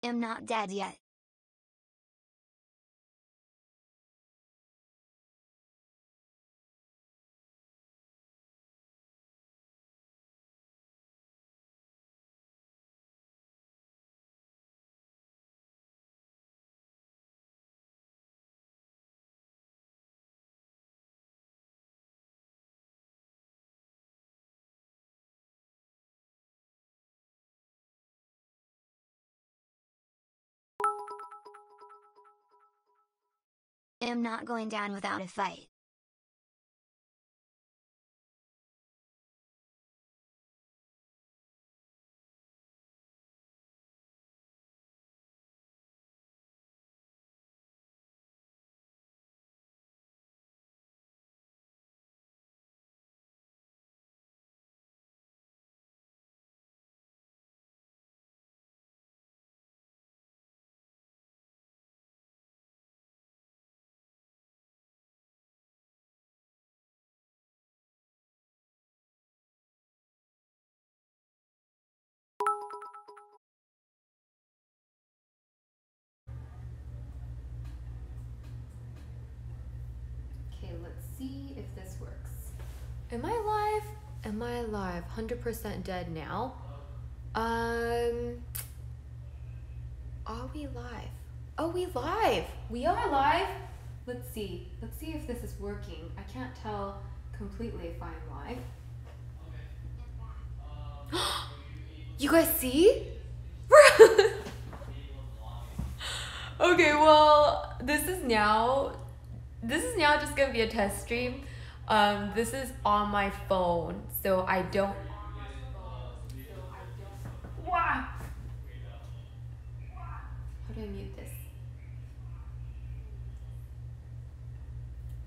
Speaker 2: Am not dead yet. Am not going down without a fight.
Speaker 1: Am I live? Am I live? 100% dead now. Um Are we live? Oh, we live. We are live. Let's see. Let's see if this is working. I can't tell completely if I'm live. [gasps] you guys see? [laughs] okay, well, this is now this is now just gonna be a test stream. Um, this is on my phone, so I don't. Wow. How do I mute this?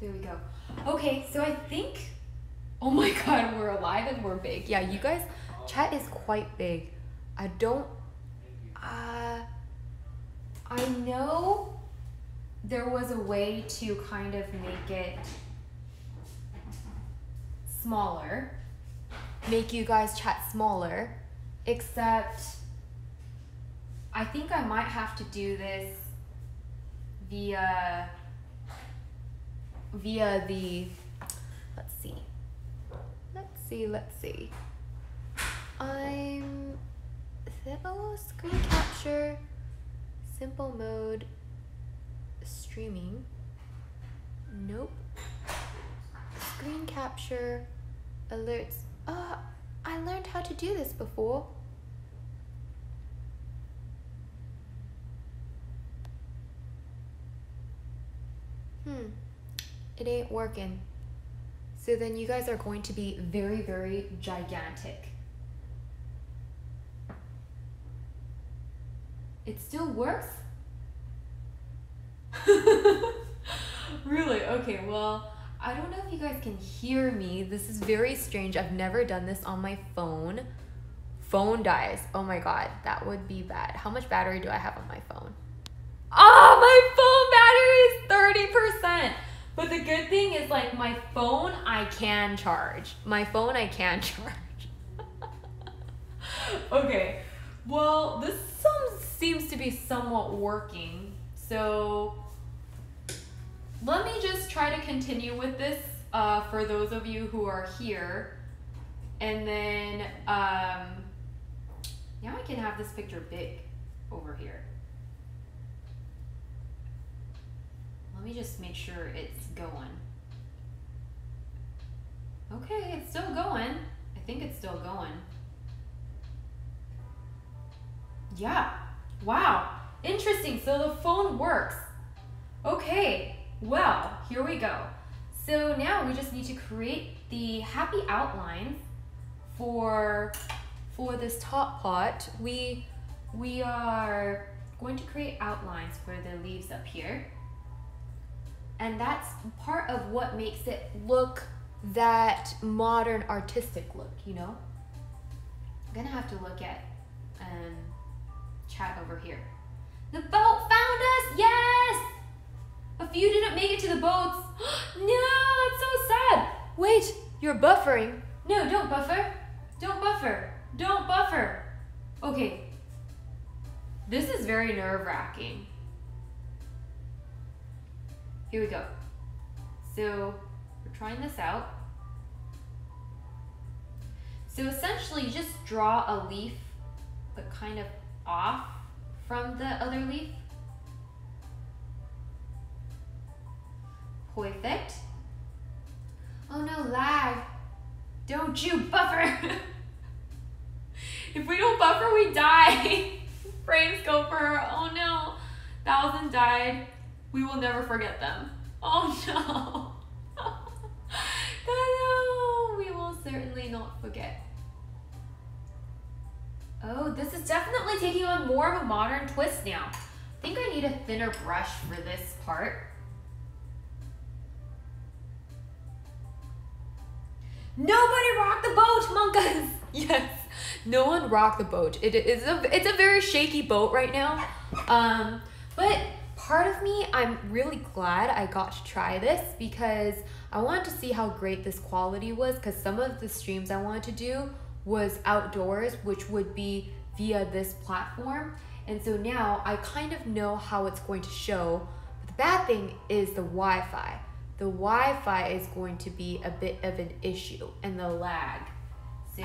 Speaker 1: There we go. Okay, so I think. Oh my [laughs] god, we're alive and we're big. Yeah, you guys, chat is quite big. I don't. Uh, I know there was a way to kind of make it smaller, make you guys chat smaller, except I think I might have to do this via via the let's see. Let's see let's see. I'm oh screen capture simple mode streaming. Nope. Screen capture alerts uh I learned how to do this before. Hmm it ain't working. So then you guys are going to be very very gigantic. It still works? [laughs] Really? Okay well i don't know if you guys can hear me. This is very strange. I've never done this on my phone. Phone dies. Oh my god that would be bad. How much battery do i have on my phone? Oh my phone battery is 30% but the good thing is like my phone i can charge. My phone i can [laughs] charge. [laughs] Okay well this seems to be somewhat working. So let me just try to continue with this uh, for those of you who are here. And then um, now I can have this picture big over here. Let me just make sure it's going. Okay, it's still going. I think it's still going. Yeah. Wow. Interesting. So the phone works. Okay. Well, here we go. So now we just need to create the happy outlines for for this top pot. We we are going to create outlines for the leaves up here. And that's part of what makes it look that modern artistic look, you know? I'm gonna have to look at um, chat over here. The boat found us! Yes! A few didn't make it to the boats. [gasps] no, that's so sad. Wait, you're buffering. No, don't buffer. Don't buffer. Don't buffer. Okay. This is very nerve wracking. Here we go. So, we're trying this out. So essentially, you just draw a leaf, but kind of off from the other leaf. Perfect. Oh no, lag. Don't you buffer. [laughs] if we don't buffer, we die. [laughs] Brain scoper. Oh no. Thousand died. We will never forget them. Oh [laughs] no. no, we will certainly not forget. Oh, this is definitely taking on more of a modern twist now. I think I need a thinner brush for this part. Nobody rock the boat, monkas. [laughs] Yes, no one rock the boat. It is a it's a very shaky boat right now. Um, but part of me, I'm really glad I got to try this because I wanted to see how great this quality was. Because some of the streams I wanted to do was outdoors, which would be via this platform. And so now I kind of know how it's going to show. But the bad thing is the Wi-Fi. The Wi-Fi is going to be a bit of an issue and the lag. So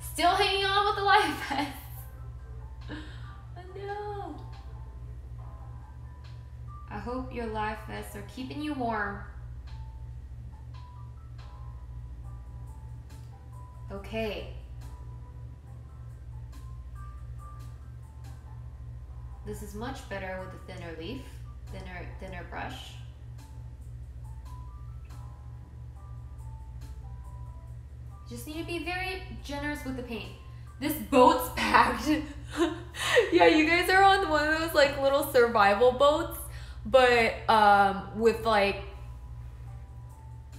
Speaker 1: still hanging on with the life vest. oh no. I hope your life vests are keeping you warm. Okay. This is much better with a thinner leaf, thinner thinner brush. Just need to be very generous with the paint. This boat's [laughs] packed. [laughs] yeah, you guys are on one of those like little survival boats, but um, with like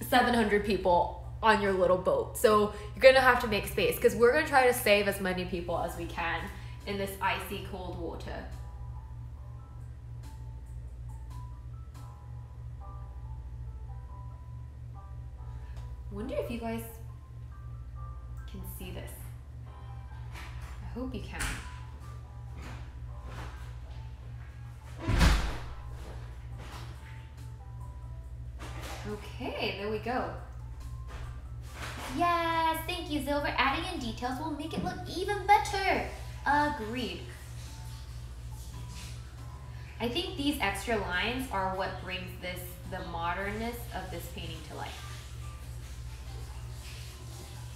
Speaker 1: 700 people on your little boat. So you're gonna have to make space because we're gonna try to save as many people as we can in this icy cold water. Wonder if you guys hope you can. Okay, there we go. Yes, thank you, Silver. Adding in details will make it look even better. Agreed. I think these extra lines are what brings this the modernness of this painting to life.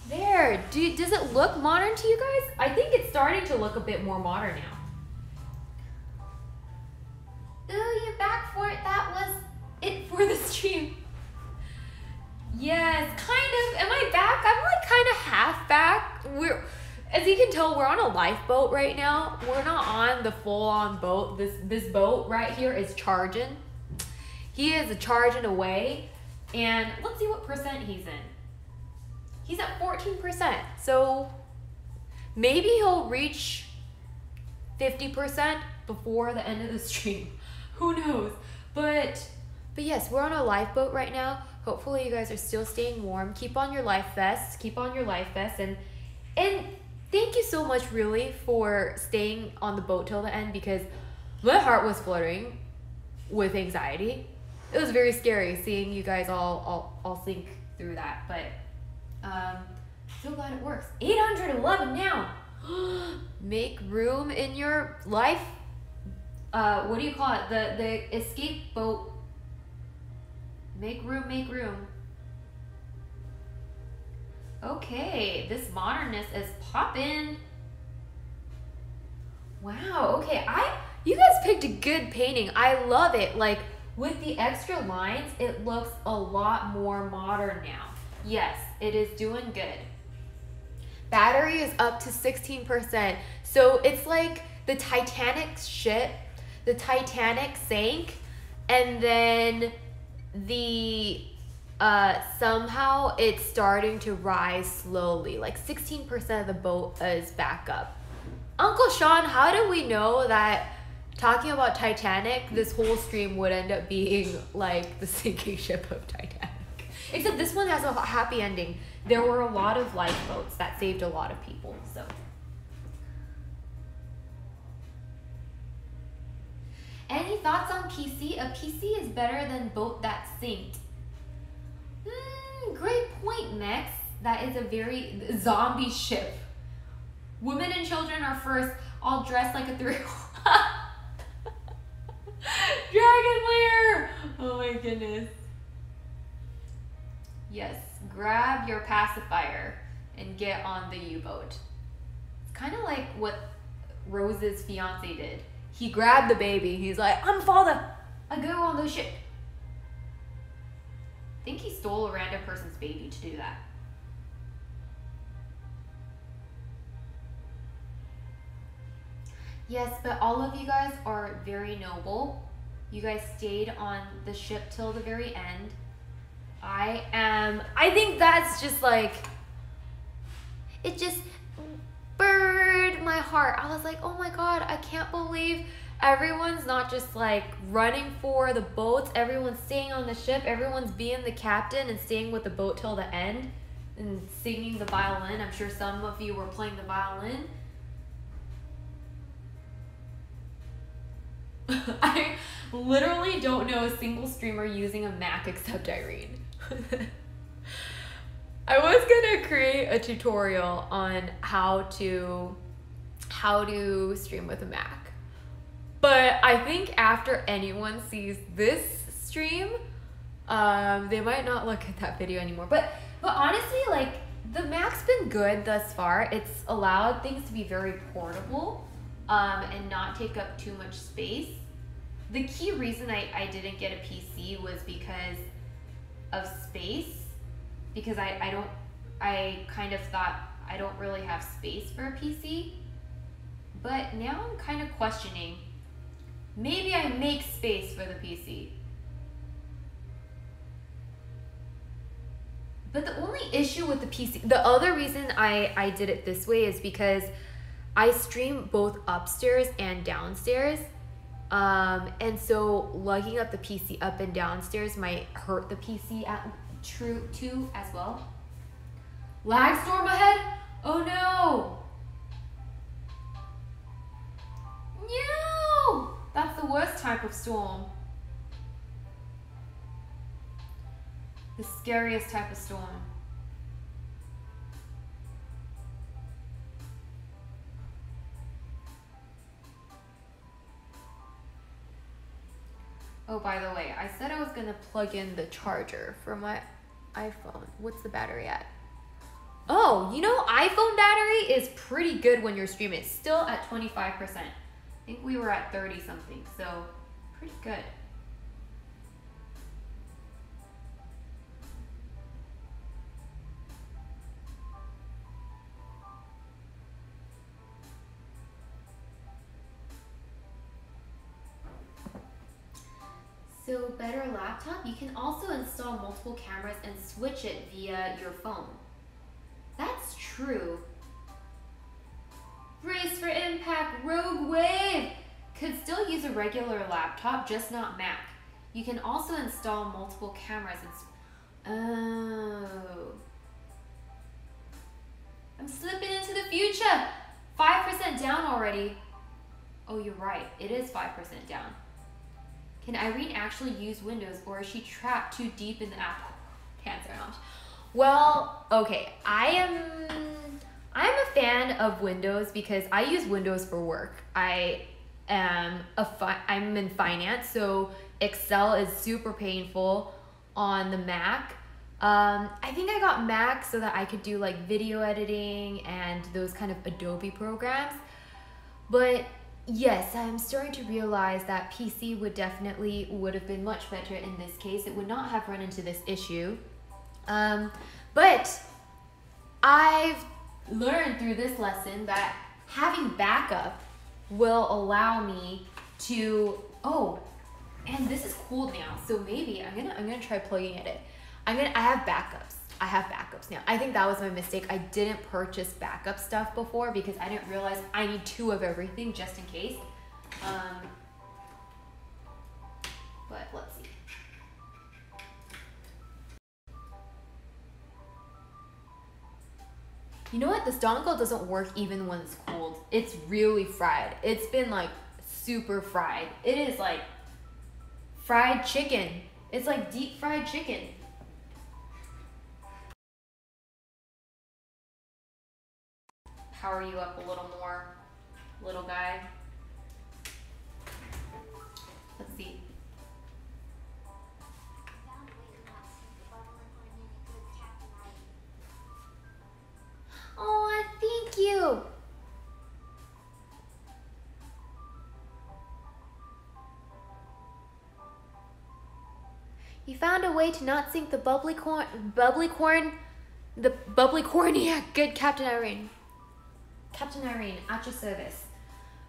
Speaker 1: There, do, does it look modern to you guys? I think it's starting to look a bit more modern now. Ooh, you're back for it. That was it for the stream. Yes, kind of. Am I back? I'm like kind of half back. We're, as you can tell, we're on a lifeboat right now. We're not on the full-on boat. This this boat right here is charging. He is charging away, and let's see what percent he's in. He's at 14%. So maybe he'll reach 50% before the end of the [laughs] stream. Who knows? But but yes, we're on a lifeboat right now. Hopefully you guys are still staying warm. Keep on your life vests. Keep on your life vests and and thank you so much really for staying on the boat till the end because my heart was fluttering with anxiety. It was very scary seeing you guys all all, all sink through that, but um, so glad it works. 811 now. [gasps] Make room in your life. Uh, what do you call it? The the escape boat. Make room, make room. Okay, this modernness is popping. Wow, okay, I you guys picked a good painting. I love it. Like with the extra lines, it looks a lot more modern now. Yes, it is doing good. Battery is up to 16%. So it's like the Titanic ship, the Titanic sank, and then the uh, somehow it's starting to rise slowly. Like 16% of the boat is back up. Uncle Sean, how do we know that talking about Titanic, this whole stream would end up being like the sinking ship of Titanic? Except this one has a happy ending. There were a lot of lifeboats that saved a lot of people, so. Any thoughts on PC? A PC is better than boat that sinked. Mm, great point, Nex. That is a very zombie ship. Women and children are first, all dressed like a three. [laughs] Dragon! Oh my goodness. Yes, grab your pacifier and get on the U-boat. It's kind of like what Rose's fiance did. He grabbed the baby. He's like, I'm father. I go on the ship. I think he stole a random person's baby to do that. Yes, but all of you guys are very noble. You guys stayed on the ship till the very end. I am, I think that's just like, it just burned my heart. I was like, oh my God, I can't believe everyone's not just like running for the boats. Everyone's staying on the ship. Everyone's being the captain and staying with the boat till the end and singing the violin. I'm sure some of you were playing the violin. [laughs] I literally don't know a single streamer using a Mac except Irene. [laughs] I was gonna create a tutorial on how to how to stream with a Mac. But I think after anyone sees this stream, um, they might not look at that video anymore. But but honestly, like the Mac's been good thus far. It's allowed things to be very portable um, and not take up too much space. The key reason I, I didn't get a PC was because of space. Because I, I don't I kind of thought I don't really have space for a PC. But now I'm kind of questioning maybe I make space for the PC. But the only issue with the PC, the other reason I, I did it this way is because I stream both upstairs and downstairs. Um, and so lugging up the PC up and downstairs might hurt the PC at, true too as well. Lag storm ahead? Oh no! No! That's the worst type of storm. The scariest type of storm. Oh, by the way, I said I was gonna plug in the charger for my iPhone. What's the battery at? Oh, you know, iPhone battery is pretty good when you're streaming. Still at 25%. I think we were at 30 something, so pretty good. So better laptop, you can also install multiple cameras and switch it via your phone. That's true. Brace for impact, Rogue Wave! Could still use a regular laptop, just not Mac. You can also install multiple cameras and... Oh. I'm slipping into the future! 5% down already. Oh, you're right. It is 5% down. Can Irene actually use Windows or is she trapped too deep in the Apple? Cancer not. Well, okay. I am I'm a fan of Windows because I use Windows for work. I am a fi- I'm in finance, so Excel is super painful on the Mac. Um, I think I got Mac so that I could do like video editing and those kind of Adobe programs. But yes, I'm starting to realize that PC would definitely would have been much better in this case. It would not have run into this issue. Um, but I've learned through this lesson that having backup will allow me to oh and this is cooled now so maybe i'm gonna i'm gonna try plugging it in i'm gonna i have backups i have backups now i think that was my mistake i didn't purchase backup stuff before because i didn't realize i need two of everything just in case um but let's see You know what? This dongle doesn't work even when it's cold. It's really fried. It's been like super fried. It is like fried chicken. It's like deep fried chicken. Power you up a little more, little guy. Let's see. Oh, thank you. You found a way to not sink the Bubblicorn, bubbly corn, the bubbly cornea. [laughs] Good, Captain Irene. Captain Irene, at your service.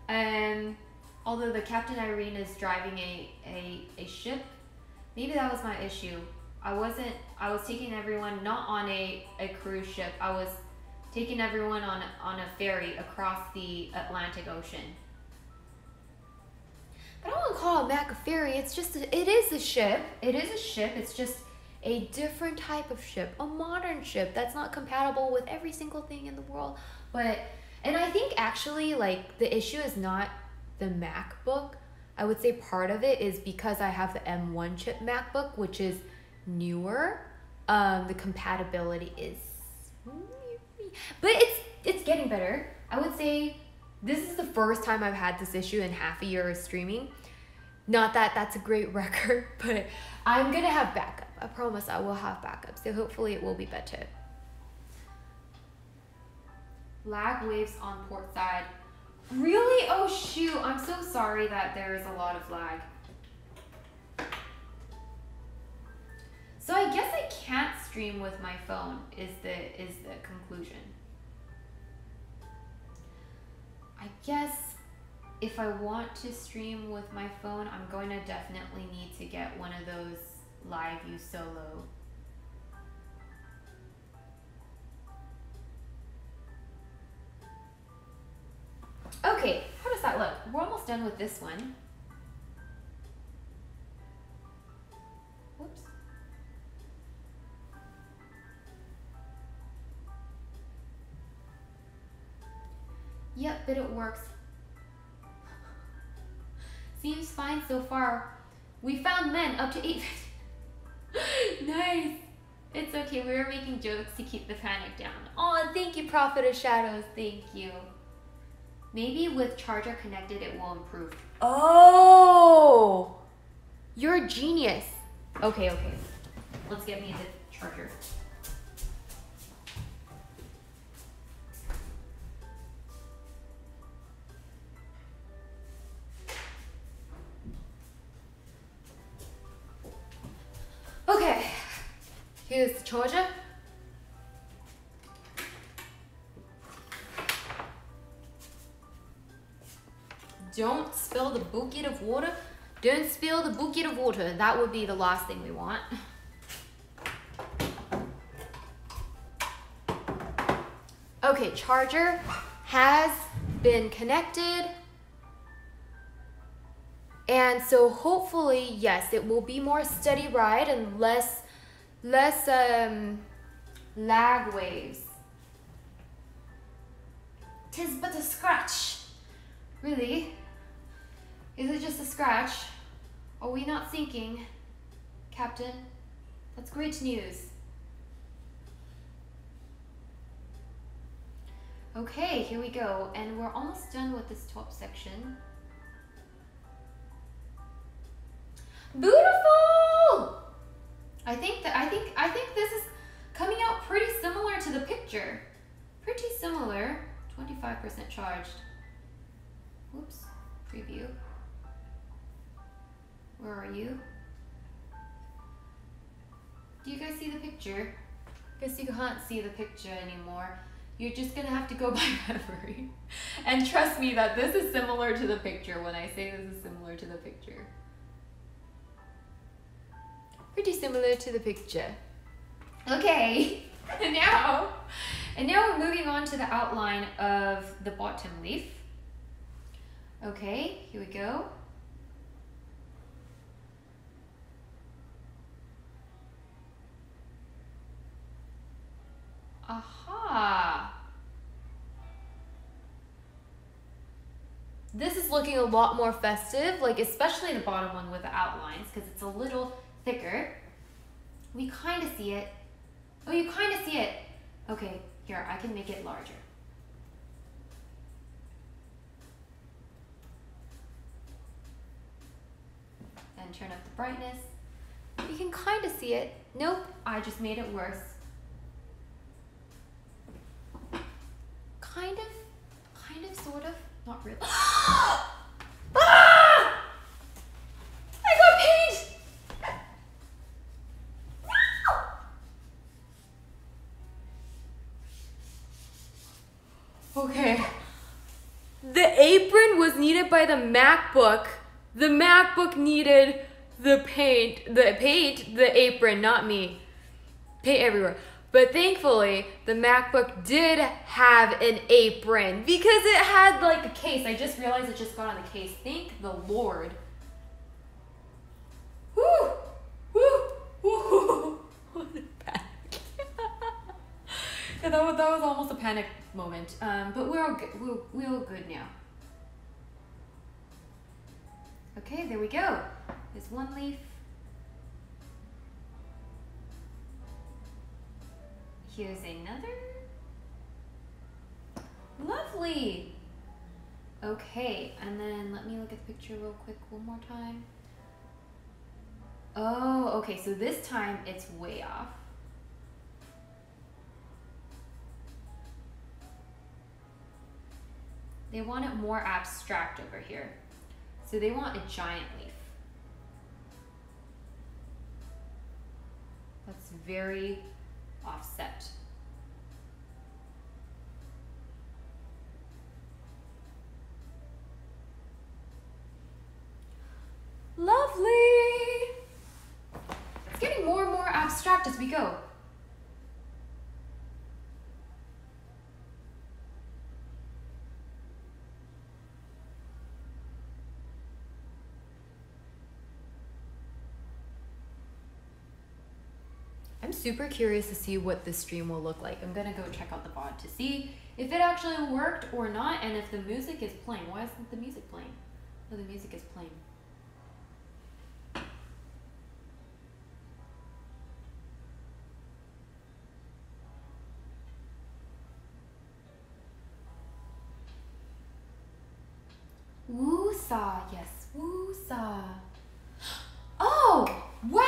Speaker 1: Um, although the Captain Irene is driving a, a, a ship, maybe that was my issue. I wasn't, I was taking everyone not on a, a cruise ship. I was taking everyone on on a ferry across the Atlantic Ocean. But I don't want to call it Mac a ferry. It's just a, it is a ship. It is a ship. It's just a different type of ship, a modern ship that's not compatible with every single thing in the world. But and I think actually like the issue is not the MacBook. I would say part of it is because I have the M1 chip MacBook, which is newer. Um, the compatibility is, but it's it's getting better. I would say this is the first time I've had this issue in half a year of streaming. Not that that's a great [laughs] record, but I'm gonna have backup. I promise I will have backup. So hopefully it will be better. Lag waves on port side. Really? Oh shoot, I'm so sorry that there is a lot of lag. So I guess I can't stream with my phone is the is the conclusion. I guess if I want to stream with my phone, I'm going to definitely need to get one of those LiveU Solo. Okay, how does that look? We're almost done with this one. Whoops. Yep, but it works. [laughs] Seems fine so far. We found men up to 8 [laughs] Nice. It's okay, we were making jokes to keep the panic down. Oh, thank you, Prophet of Shadows. Thank you. Maybe with charger connected, it will improve. Oh! You're a genius. Okay, okay. Let's get me the charger. Okay, here's the charger. Don't spill the bucket of water. Don't spill the bucket of water. That would be the last thing we want. Okay, charger has been connected. And so hopefully, yes, it will be more steady ride and less less um lag waves. Tis but a scratch. Really? Is it just a scratch? Are we not sinking? Captain? That's great news. Okay, here we go. And we're almost done with this top section. Beautiful! I think that I think I think this is coming out pretty similar to the picture. Pretty similar. 25% charged. Whoops. Preview. Where are you? Do you guys see the picture? Guess you can't see the picture anymore. You're just gonna have to go [laughs] by memory. And trust me that this is similar to the picture when I say this is similar to the picture. Pretty similar to the picture. Okay, [laughs] and now, and now we're moving on to the outline of the bottom leaf. Okay, here we go. Aha! This is looking a lot more festive, like especially the bottom one with the outlines, because it's a little thicker. We kind of see it. Oh, you kind of see it. Okay, here, I can make it larger. And turn up the brightness. You can kind of see it. Nope, I just made it worse. Kind of, kind of, sort of, not really. [gasps] ah! I got paint! Okay. The apron was needed by the MacBook. The MacBook needed the paint, the paint, the apron, not me. Paint everywhere. But thankfully, the MacBook did have an apron because it had like a case. I just realized it just got on the case. Thank the Lord. Woo! Woo! Woo! What a panic. [laughs] yeah, that was, that was almost a panic moment. Um, but we're all. We're, we're all good now. Okay, there we go. There's one leaf. Here's another. Lovely. Okay, and then let me look at the picture real quick one more time. Oh, okay, so this time it's way off. They want it more abstract over here. So they want a giant leaf. That's very offset. Lovely! It's getting more and more abstract as we go. Super curious to see what this stream will look like. I'm gonna go check out the VOD to see if it actually worked or not and if the music is playing. Why isn't the music playing? Oh, the music is playing. Woosaw, yes, woosaw. [gasps] Oh, wow!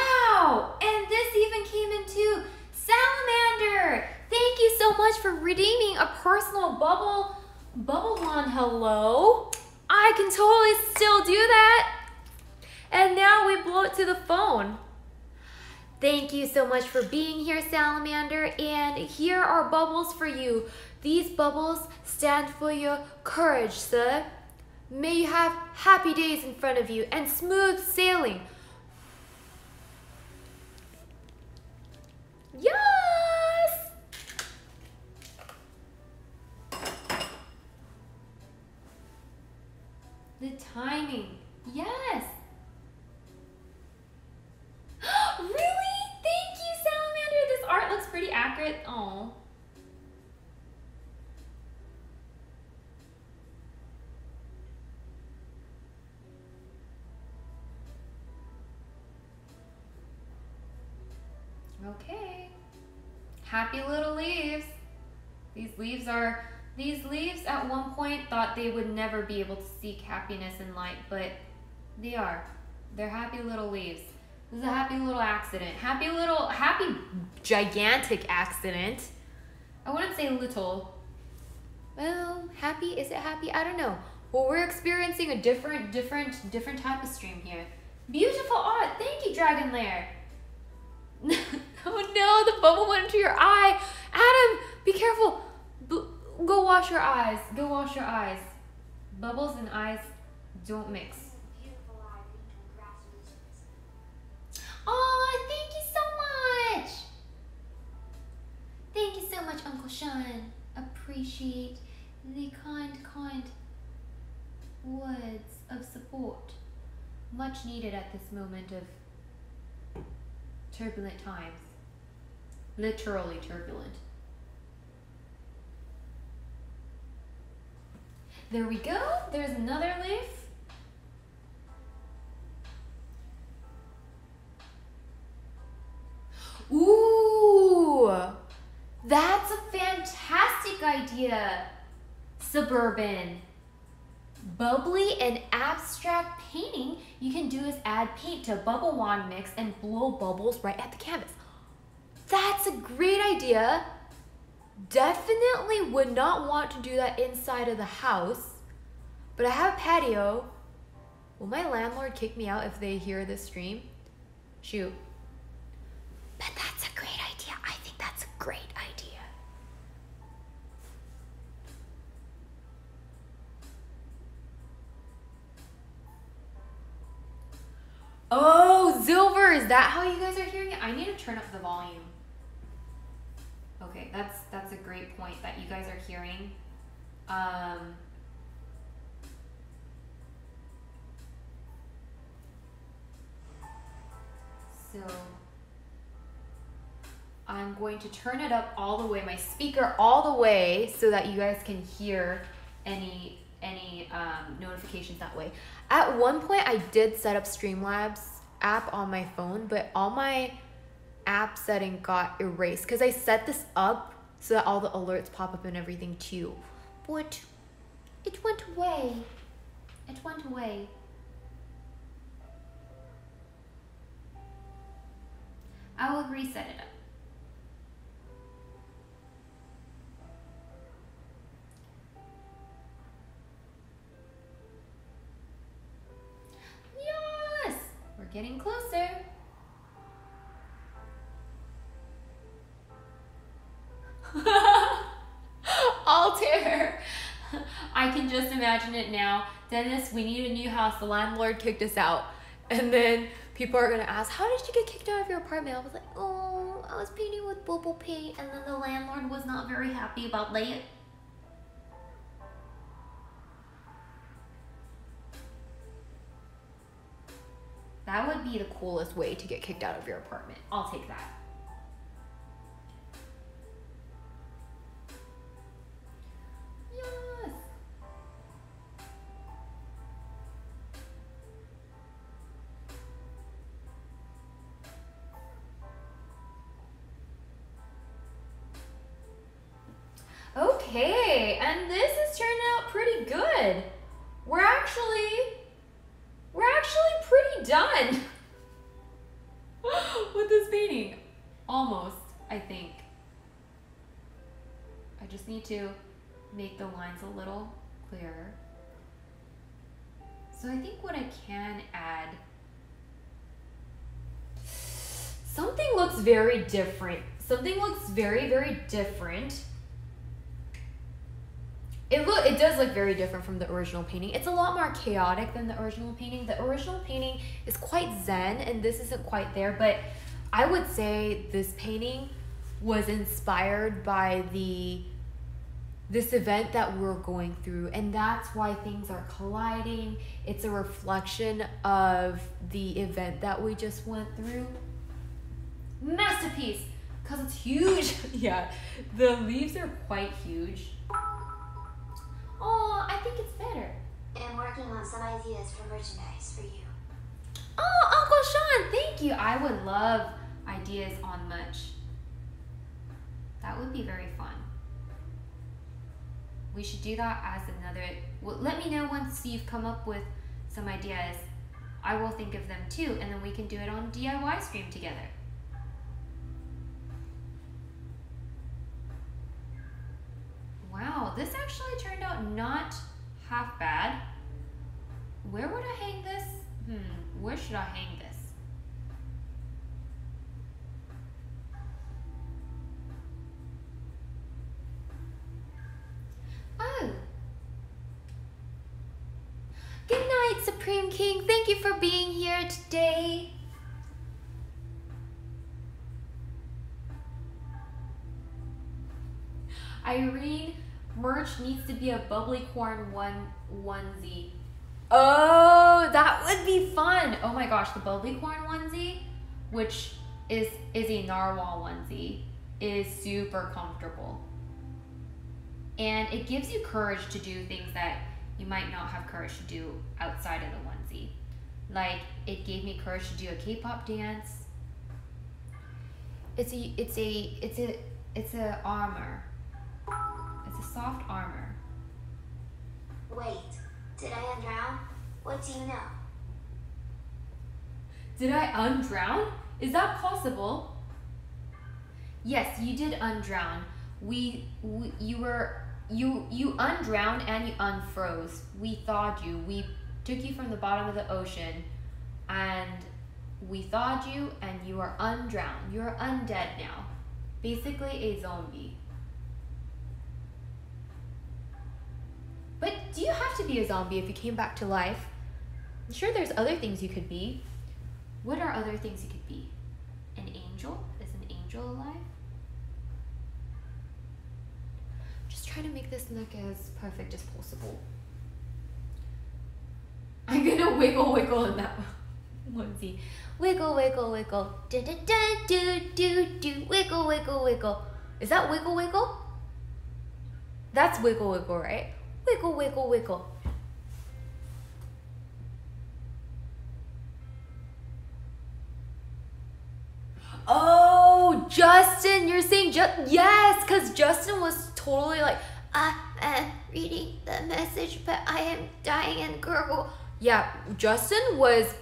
Speaker 1: This even came into Salamander. Thank you so much for redeeming a personal bubble bubble one. Hello. I can totally still do that. And now we blow it to the phone. Thank you so much for being here, Salamander. And here are bubbles for you. These bubbles stand for your courage, sir. May you have happy days in front of you and smooth sailing. Timing. Yes. [gasps] really? Thank you, Salamander. This art looks pretty accurate. Oh. Okay. Happy little leaves. These leaves are, these leaves at one point thought they would never be able to seek happiness and light, but they are. They're happy little leaves. This is a happy little accident. Happy little, happy gigantic accident. I wouldn't say little. Well, happy, is it happy? I don't know. Well, we're experiencing a different, different, different type of stream here. Beautiful art. Thank you, Dragon Lair. [laughs] oh no, the bubble went into your eye. Adam, be careful. Go wash your eyes. Go wash your eyes. Bubbles and eyes don't mix. Oh, thank you so much. Thank you so much, Uncle Sean. Appreciate the kind, kind words of support. Much needed at this moment of turbulent times. Literally turbulent. There we go. There's another leaf. Ooh, that's a fantastic idea. Suburban. Bubbly and abstract painting you can do is add paint to bubble wand mix and blow bubbles right at the canvas. That's a great idea. Definitely would not want to do that inside of the house, but I have a patio. Will my landlord kick me out if they hear this stream? Shoot. But that's a great idea. I think that's a great idea. Oh, Silver, is that how you guys are hearing it? I need to turn up the volume. Okay, that's that's a great point that you guys are hearing. Um, so I'm going to turn it up all the way, my speaker all the way, so that you guys can hear any any um, notifications that way. At one point, I did set up Streamlabs app on my phone, but all my app setting got erased because I set this up so that all the alerts pop up and everything too. But it went away. It went away. I will reset it up. Yes! We're getting closer. [laughs] Altair! [laughs] I can just imagine it now. Dennis, we need a new house. The landlord kicked us out. And then people are gonna ask, How did you get kicked out of your apartment? I was like, Oh, I was painting with bubble paint, and then the landlord was not very happy about that. That would be the coolest way to get kicked out of your apartment. I'll take that. Very different. Something looks very very different. It look it does look very different from the original painting. It's a lot more chaotic than the original painting. The original painting is quite zen and this isn't quite there, but I would say this painting was inspired by the this event that we're going through and that's why things are colliding. It's a reflection of the event that we just went through. Masterpiece cuz it's huge. [laughs] yeah. The leaves are quite huge. Oh, I think it's better.
Speaker 2: I'm working on some ideas for merchandise for you.
Speaker 1: Oh, Uncle Sean, thank you. I would love ideas on much. That would be very fun. We should do that as another. Well, let me know once you've come up with some ideas. I will think of them too, and then we can do it on DIY stream together. Wow, this actually turned out not half bad. Where would I hang this? Hmm, where should I hang this? Oh. Good night, Supreme King. Thank you for being here today. Irene, merch needs to be a Bubblicorn one onesie. Oh, that would be fun. Oh my gosh, the Bubblicorn onesie, which is is a narwhal onesie, is super comfortable. And it gives you courage to do things that you might not have courage to do outside of the onesie. Like it gave me courage to do a K-pop dance. It's a it's a it's a it's a armor. Soft armor.
Speaker 2: Wait, did I undrown? What do you know?
Speaker 1: Did I undrown? Is that possible? Yes, you did undrown. We, we you were you you undrowned and you unfroze. We thawed you. We took you from the bottom of the ocean and we thawed you and you are undrowned. You're undead now. Basically a zombie. But do you have to be a zombie if you came back to life? I'm sure there's other things you could be. What are other things you could be? An angel? Is an angel alive? Just trying to make this look as perfect as possible. I'm gonna wiggle wiggle in that [laughs] onesie. Wiggle wiggle wiggle. Da da da do do do. Wiggle wiggle wiggle. Is that wiggle wiggle? That's wiggle wiggle, right? Wiggle, wiggle, wiggle. Oh, Justin, you're saying just yes, because Justin was totally like,
Speaker 3: I am reading the message, but I am dying and gurgle.
Speaker 1: Yeah, Justin was.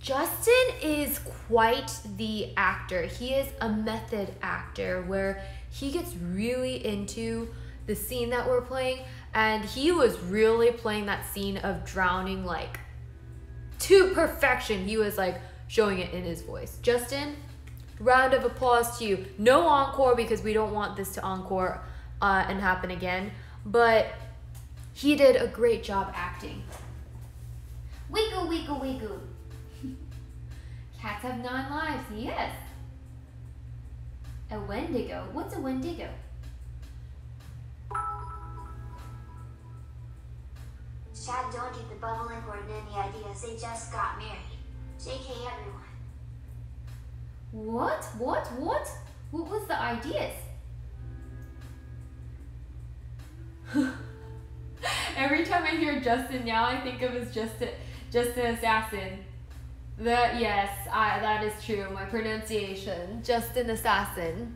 Speaker 1: Justin is quite the actor. He is a method actor where he gets really into the scene that we're playing and he was really playing that scene of drowning like to perfection. He was like showing it in his voice. Justin, round of applause to you. No encore because we don't want this to encore uh, and happen again. But he did a great job acting.
Speaker 3: Wiggle, wiggle, wiggle. [laughs]
Speaker 1: Cats have nine lives. Yes. A Wendigo. What's a Wendigo?
Speaker 2: Chad don't get the bubbling or any ideas, they just got married. JK everyone.
Speaker 1: What? What? What? What was the ideas? [laughs] Every time I hear Justin now, I think of as just a, just an assassin. That yes, I that is true. My pronunciation, just an assassin.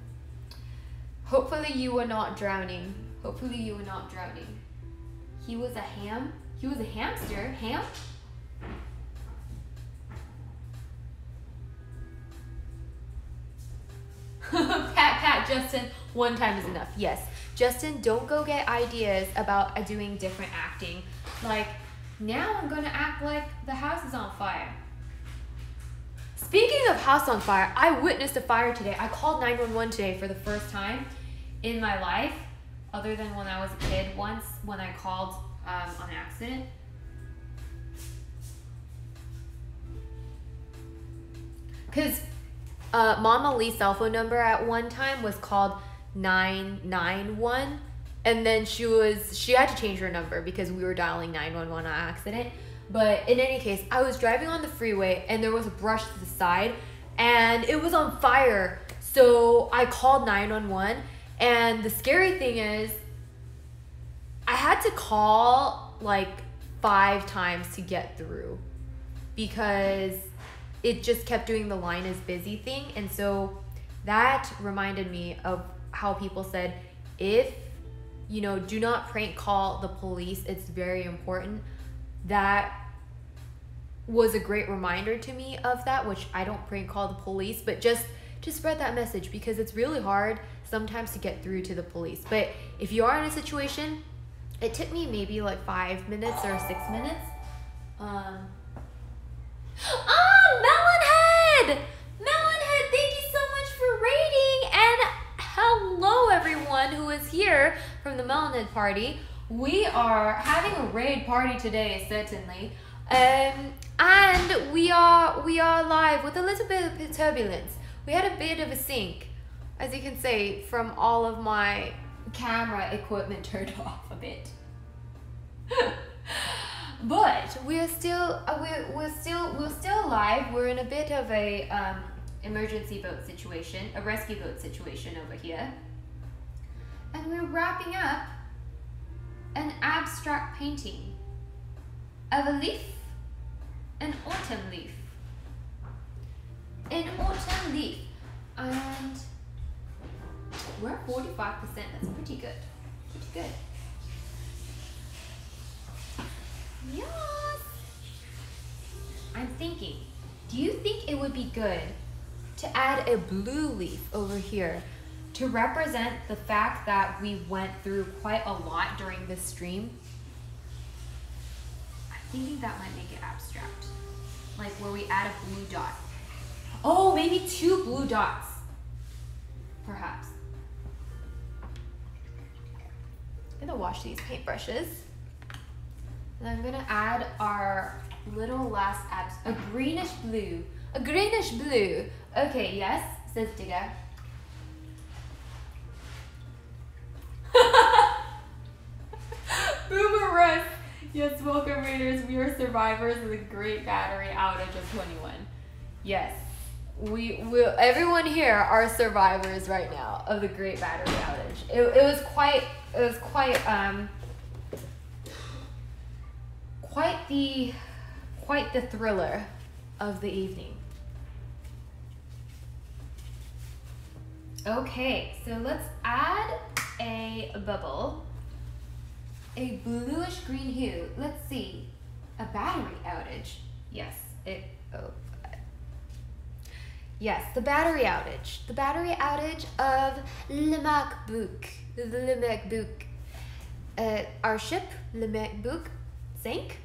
Speaker 1: Hopefully you were not drowning. Hopefully you were not drowning. He was a ham. He was a hamster. Ham. [laughs] pat, pat, Justin. One time is enough. Yes. Justin, don't go get ideas about doing different acting. Like, now I'm going to act like the house is on fire. Speaking of house on fire, I witnessed a fire today. I called 911 today for the first time in my life, other than when I was a kid once when I called um, on accident. Because uh, Mama Lee's cell phone number at one time was called 991 and then she was she had to change her number because we were dialing 911 on accident but in any case i was driving on the freeway and there was a brush to the side and it was on fire so i called 911 and the scary thing is i had to call like five times to get through because it just kept doing the line is busy thing. And so that reminded me of how people said if you know do not prank call the police it's very important. That was a great reminder to me of that which i don't prank call the police but just to spread that message because it's really hard sometimes to get through to the police. But if you are in a situation it took me maybe like five minutes or six minutes um [gasps] Ah, Melonhead! Melonhead, thank you so much for rating. And hello, everyone who is here from the Melonhead party. We are having a raid party today, certainly. Um, and we are we are live with a little bit of turbulence. We had a bit of a sync, as you can see from all of my camera equipment [laughs] turned off a bit. but we're still uh, we're, we're still we're still alive. We're in a bit of a um, emergency boat situation a rescue boat situation over here. And we're wrapping up an abstract painting of a leaf an autumn leaf. An autumn leaf. And we're at 45% that's pretty good pretty good Yes. I'm thinking, do you think it would be good to add a blue leaf over here to represent the fact that we went through quite a lot during this stream? I'm thinking that might make it abstract. Like where we add a blue dot. Oh, maybe two blue dots. Perhaps. I'm gonna wash these paintbrushes. And I'm gonna add our little last abs, a greenish blue. A greenish blue. Okay, yes, says Digga. [laughs] Boomer Russ. Yes, welcome readers. We are survivors of the great battery outage of 21. Yes. We will everyone here are survivors right now of the great battery outage. It, it was quite it was quite um quite the quite the thriller of the evening. Okay, so let's add a bubble. A bluish green hue. Let's see. A battery outage. Yes, it. Oh. Yes, the battery outage. The battery outage of Le MacBook. The Le MacBook. Uh, our ship, Le MacBook, sank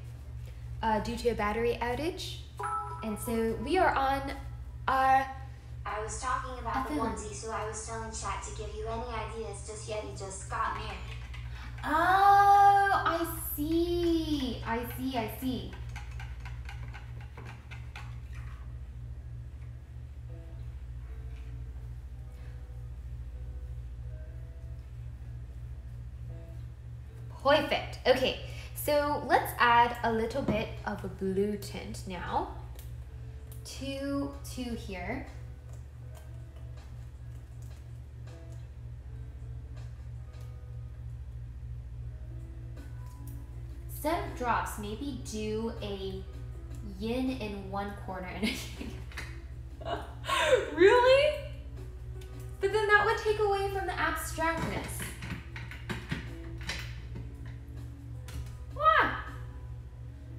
Speaker 1: uh, due to a battery outage. And so we are on our
Speaker 2: I was talking about the onesie, so I was telling chat to give you any ideas just yet he just got married.
Speaker 1: Oh, I see. I see. I see. Perfect. Okay, so let's add a little bit of a blue tint now to to here. instead of drops, maybe do a yin in one corner and [laughs] really? But then that would take away from the abstractness.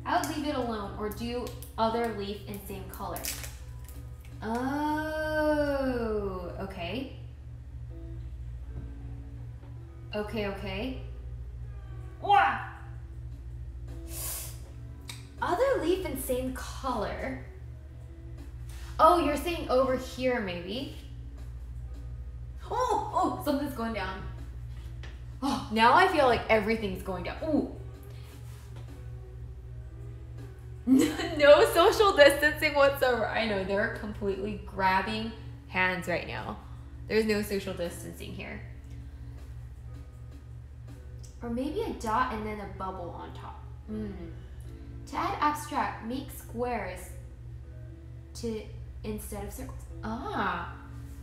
Speaker 1: I would leave it alone or do other leaf in same color. Oh, okay. Okay, okay. Wah! Other leaf in same color. Oh, you're saying over here maybe. Oh, oh, something's going down. Oh, now I feel like everything's going down. Ooh. [laughs] no social distancing whatsoever. I know they're completely grabbing hands right now. There's no social distancing here. Or maybe a dot and then a bubble on top. Mm. To add abstract, make squares to instead of circles. Ah,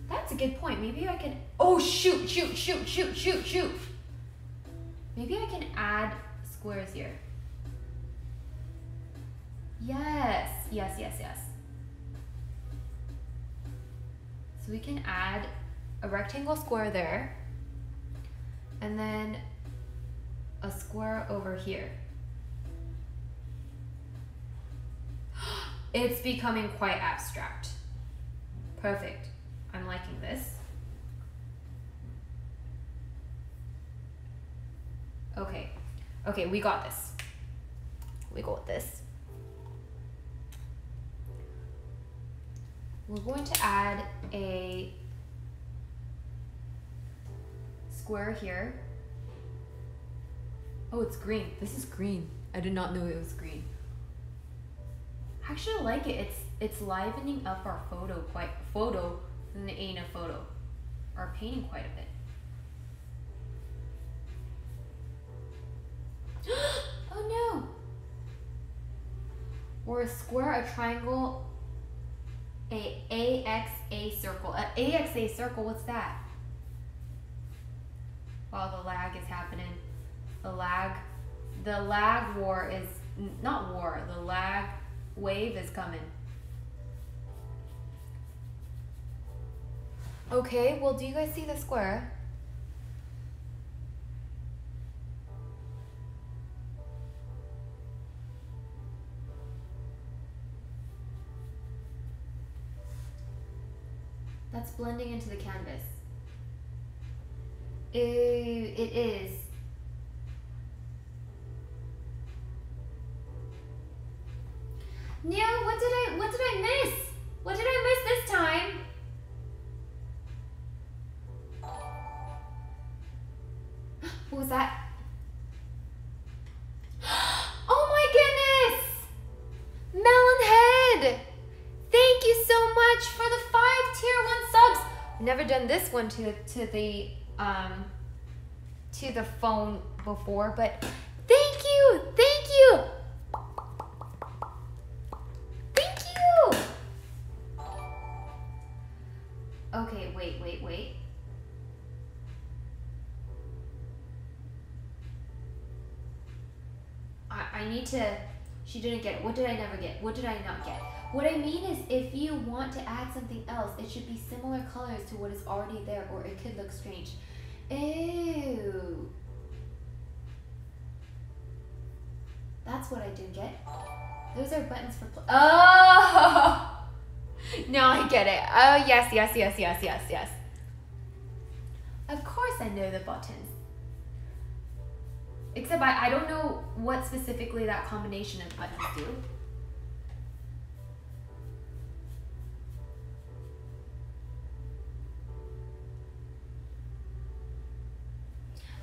Speaker 1: that's a good point. Maybe I can. Oh shoot! Shoot! Shoot! Shoot! Shoot! Shoot! Maybe I can add squares here. Yes, yes, yes, yes. So we can add a rectangle square there, and then a square over here. [gasps] It's becoming quite abstract. Perfect. I'm liking this. Okay. Okay, we got this. We got this. We're going to add a square here. Oh, it's green. This is green. I did not know it was green. I actually like it. It's it's livening up our photo quite photo than the ain't a photo. Our painting quite a bit. [gasps] oh no. Or a square, a triangle, a AXA circle. A AXA circle, what's that? While the lag is happening. The lag the lag war is not war, the lag wave is coming. Okay, well, do you guys see the square? That's blending into the canvas. Ew, it is. No, what did I what did I miss? What did I miss this time? [gasps] What was that? [gasps] [gasps] Thank you so much for the five tier one subs. Never done this one to to the um to the phone before, but thank you, thank you. Thank you! Okay, wait, wait, wait. I, I need to She didn't get it. What did I never get? What did I not get? What I mean is, if you want to add something else, it should be similar colors to what is already there, or it could look strange. Ew. That's what I did get. Those are buttons for. Oh! [laughs] Now I get it. Oh, yes, yes, yes, yes, yes, yes. Of course I know the buttons. Except I, I don't know what specifically that combination of buttons do.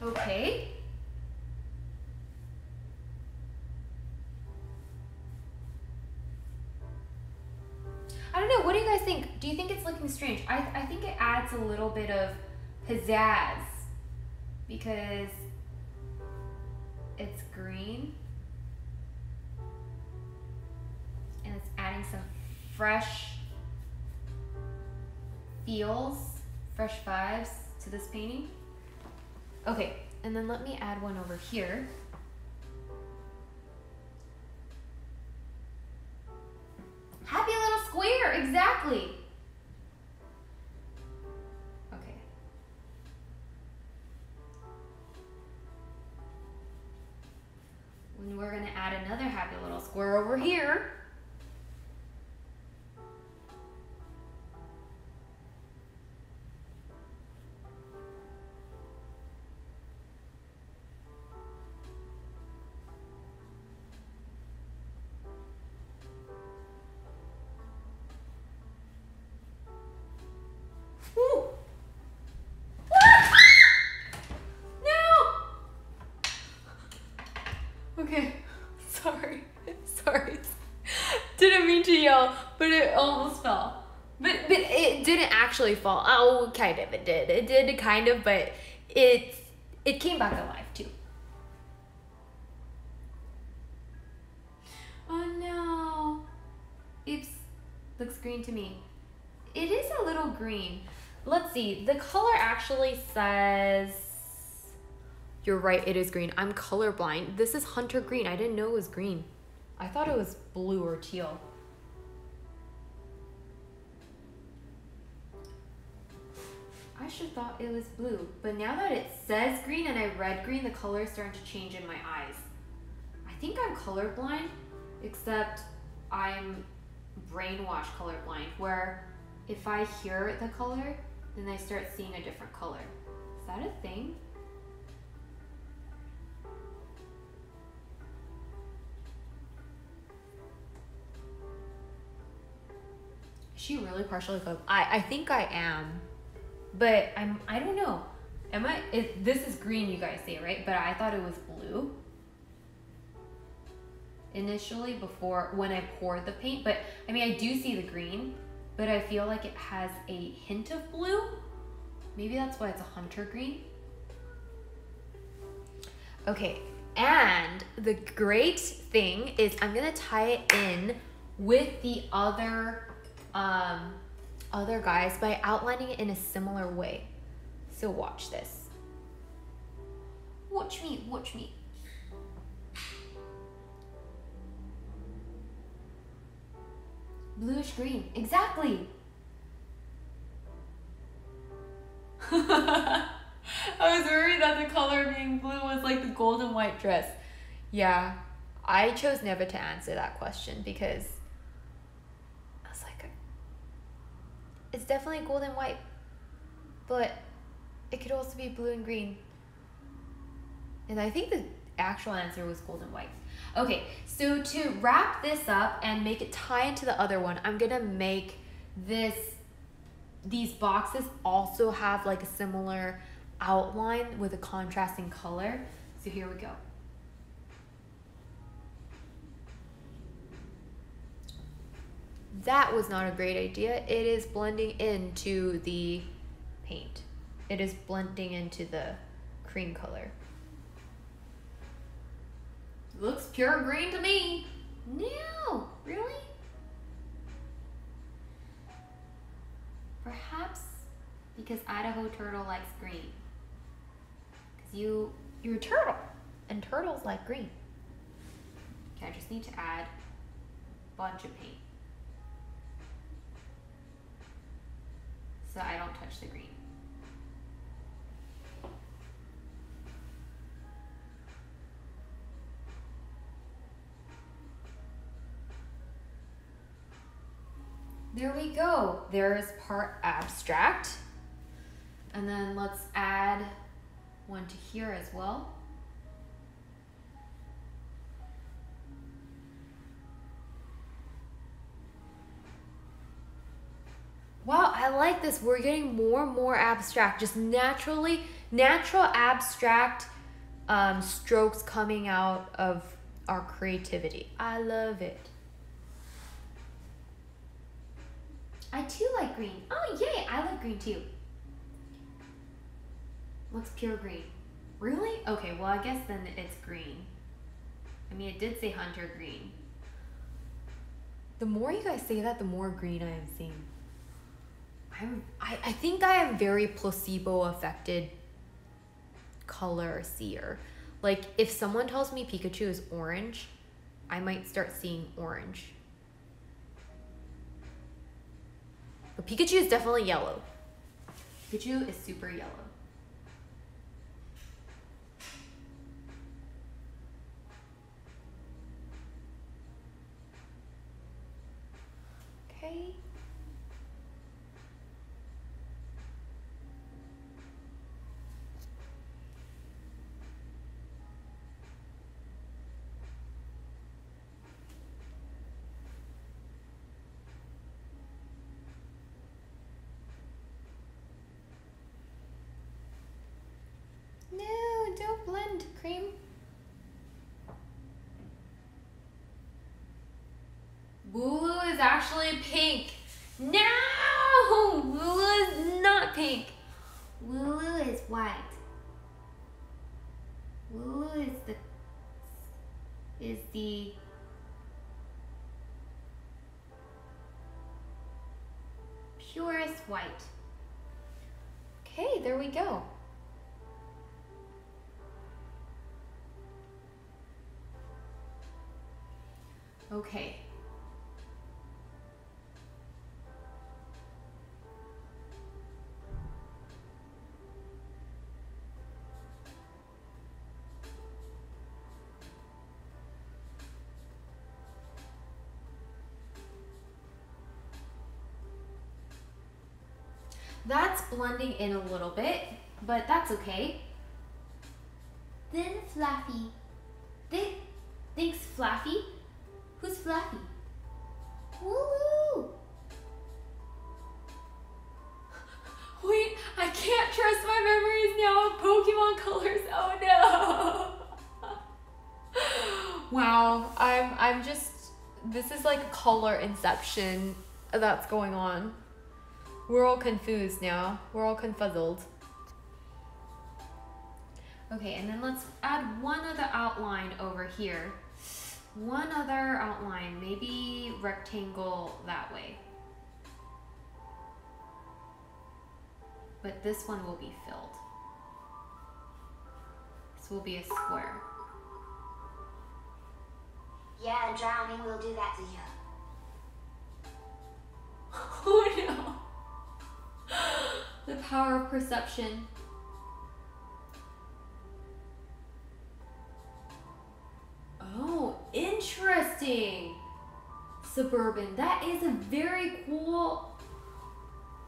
Speaker 1: Okay. I don't know. What do you guys think? Do you think it's looking strange? I, I think it adds a little bit of pizzazz because it's green and it's adding some fresh feels, fresh vibes to this painting. Okay, and then let me add one over here. Okay, [laughs] sorry, [laughs] sorry. Didn't mean to yell, but it almost fell. But but it didn't actually fall. Oh, kind of. It did. It did kind of, but it it came back alive too. Oh no! Oops. Looks green to me. It is a little green. Let's see. The color actually says. You're right, it is green. I'm colorblind. This is hunter green. I didn't know it was green. I thought it was blue or teal. I should have thought it was blue, but now that it says green and I read green, the color is starting to change in my eyes. I think I'm colorblind, except I'm brainwash colorblind, where if I hear the color, then I start seeing a different color. Is that a thing? She really partially color? I I think I am, but I'm I don't know. Am I? It, this is green, you guys say right? But I thought it was blue initially before when I poured the paint. But I mean, I do see the green, but I feel like it has a hint of blue. Maybe that's why it's a hunter green. Okay, and the great thing is I'm gonna tie it in with the other um, other guys by outlining it in a similar way. So watch this. Watch me, watch me. Bluish green, exactly. [laughs] I was worried that the color being blue was like the golden white dress. Yeah, I chose never to answer that question because I was like, it's definitely gold and white, but it could also be blue and green. And I think the actual answer was gold and white. Okay, so to wrap this up and make it tie into the other one, I'm gonna make this these boxes also have like a similar outline with a contrasting color. So here we go. That was not a great idea. It is blending into the paint. It is blending into the cream color. Looks pure green to me. No, really? Perhaps because Idaho turtle likes green. Cause you you're a turtle, and turtles like green. Okay, I just need to add a bunch of paint. I don't touch the green. There we go. There's part abstract. And then let's add one to here as well. Wow, I like this. We're getting more and more abstract, just naturally, natural abstract um, strokes coming out of our creativity. I love it. I too like green. Oh, yay, I like green too. Looks pure green. Really? Okay, well, I guess then it's green. I mean, it did say hunter green. The more you guys say that, the more green I am seeing. I'm, I, I think I am very placebo affected color seer. Like, if someone tells me Pikachu is orange, I might start seeing orange. But Pikachu is definitely yellow. Pikachu is super yellow. Okay. No, don't blend, cream. Wooloo is actually pink. No! Wooloo is not pink. Wooloo is white. Wooloo is the is the purest white. Okay, there we go. Okay. That's blending in a little bit, but that's okay. Then Fluffy. Th- thanks, Fluffy. Who's Fluffy? Woo! [laughs] Wait, I can't trust my memories now of Pokemon colors. Oh no! [laughs] wow, I'm I'm just this is like color inception that's going on. We're all confused now. We're all confuzzled. Okay, and then let's add one other outline over here. One other outline, maybe rectangle that way. But this one will be filled. This will be a square.
Speaker 2: Yeah, drowning will do that to you.
Speaker 1: The power of perception. Oh, interesting. Suburban. That is a very cool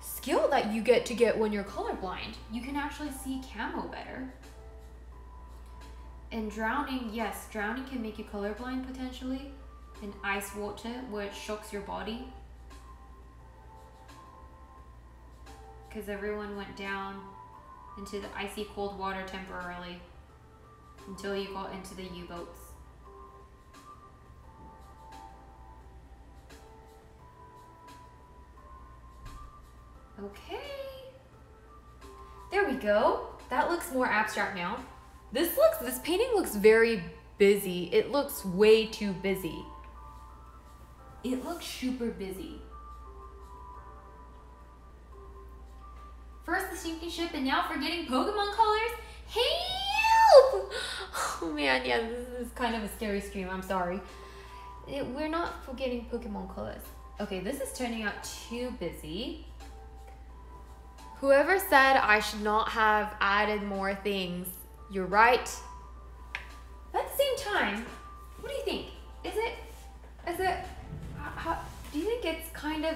Speaker 1: skill that you get to get when you're colorblind. You can actually see camo better. And drowning, yes, drowning can make you colorblind potentially. In ice water, where it shocks your body. Because everyone went down into the icy cold water temporarily until you got into the U boats. Okay. There we go. That looks more abstract now. This looks, this painting looks very busy. It looks way too busy. It looks super busy. First the sinking ship and now forgetting Pokemon colors? Help! [laughs] Oh man, yeah, this is kind of a scary stream. I'm sorry. it, we're not forgetting Pokemon colors. Okay, this is turning out too busy. Whoever said I should not have added more things, you're right. At the same time, what do you think? Is it, is it, how, do you think it's kind of,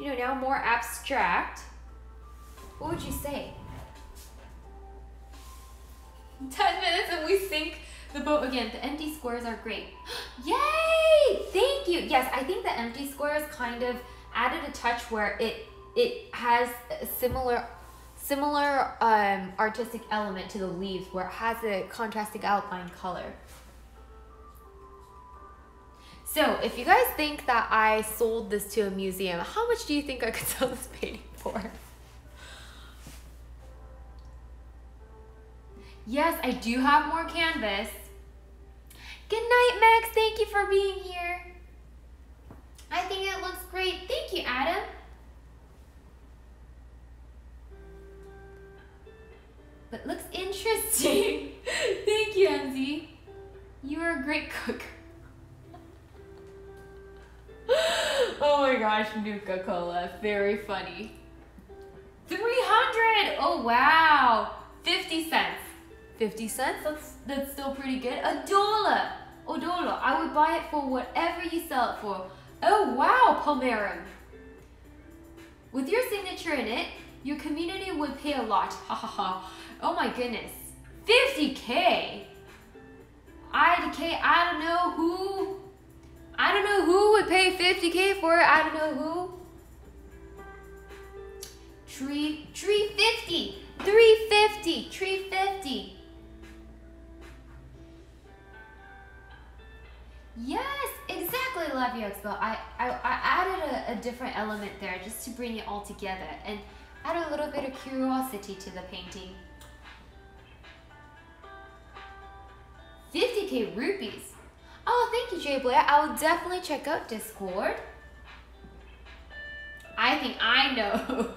Speaker 1: you know, now more abstract? What would you say? [laughs] 10 minutes and we sink the boat again. The empty squares are great. [gasps] Yay! Thank you. Yes, I think the empty squares kind of added a touch where it it has a similar similar um, artistic element to the leaves where it has a contrasting outline color. So if you guys think that I sold this to a museum, how much do you think I could [laughs] sell this painting for? Yes, I do have more canvas. Good night, Max. Thank you for being here. I think it looks great. Thank you, Adam. But looks interesting. [laughs] Thank you, Enzi. You are a great cook. [laughs] oh my gosh, Nuka Cola. Very funny. 300! Oh wow! 50 cents. 50 cents, that's, that's still pretty good. A dollar, a dollar. I would buy it for whatever you sell it for. Oh wow, Palmerum. With your signature in it, your community would pay a lot. [laughs] Ha ha ha. Oh my goodness. 50K? I, I don't know who. I don't know who would pay 50k for it. I don't know who. Tree, tree 50. 350, 350. Yes, exactly, Love You Expo. I, I, I added a, a different element there just to bring it all together and add a little bit of curiosity to the painting. 50k rupees. Oh, thank you, Jay Blair. I will definitely check out Discord. I think I know.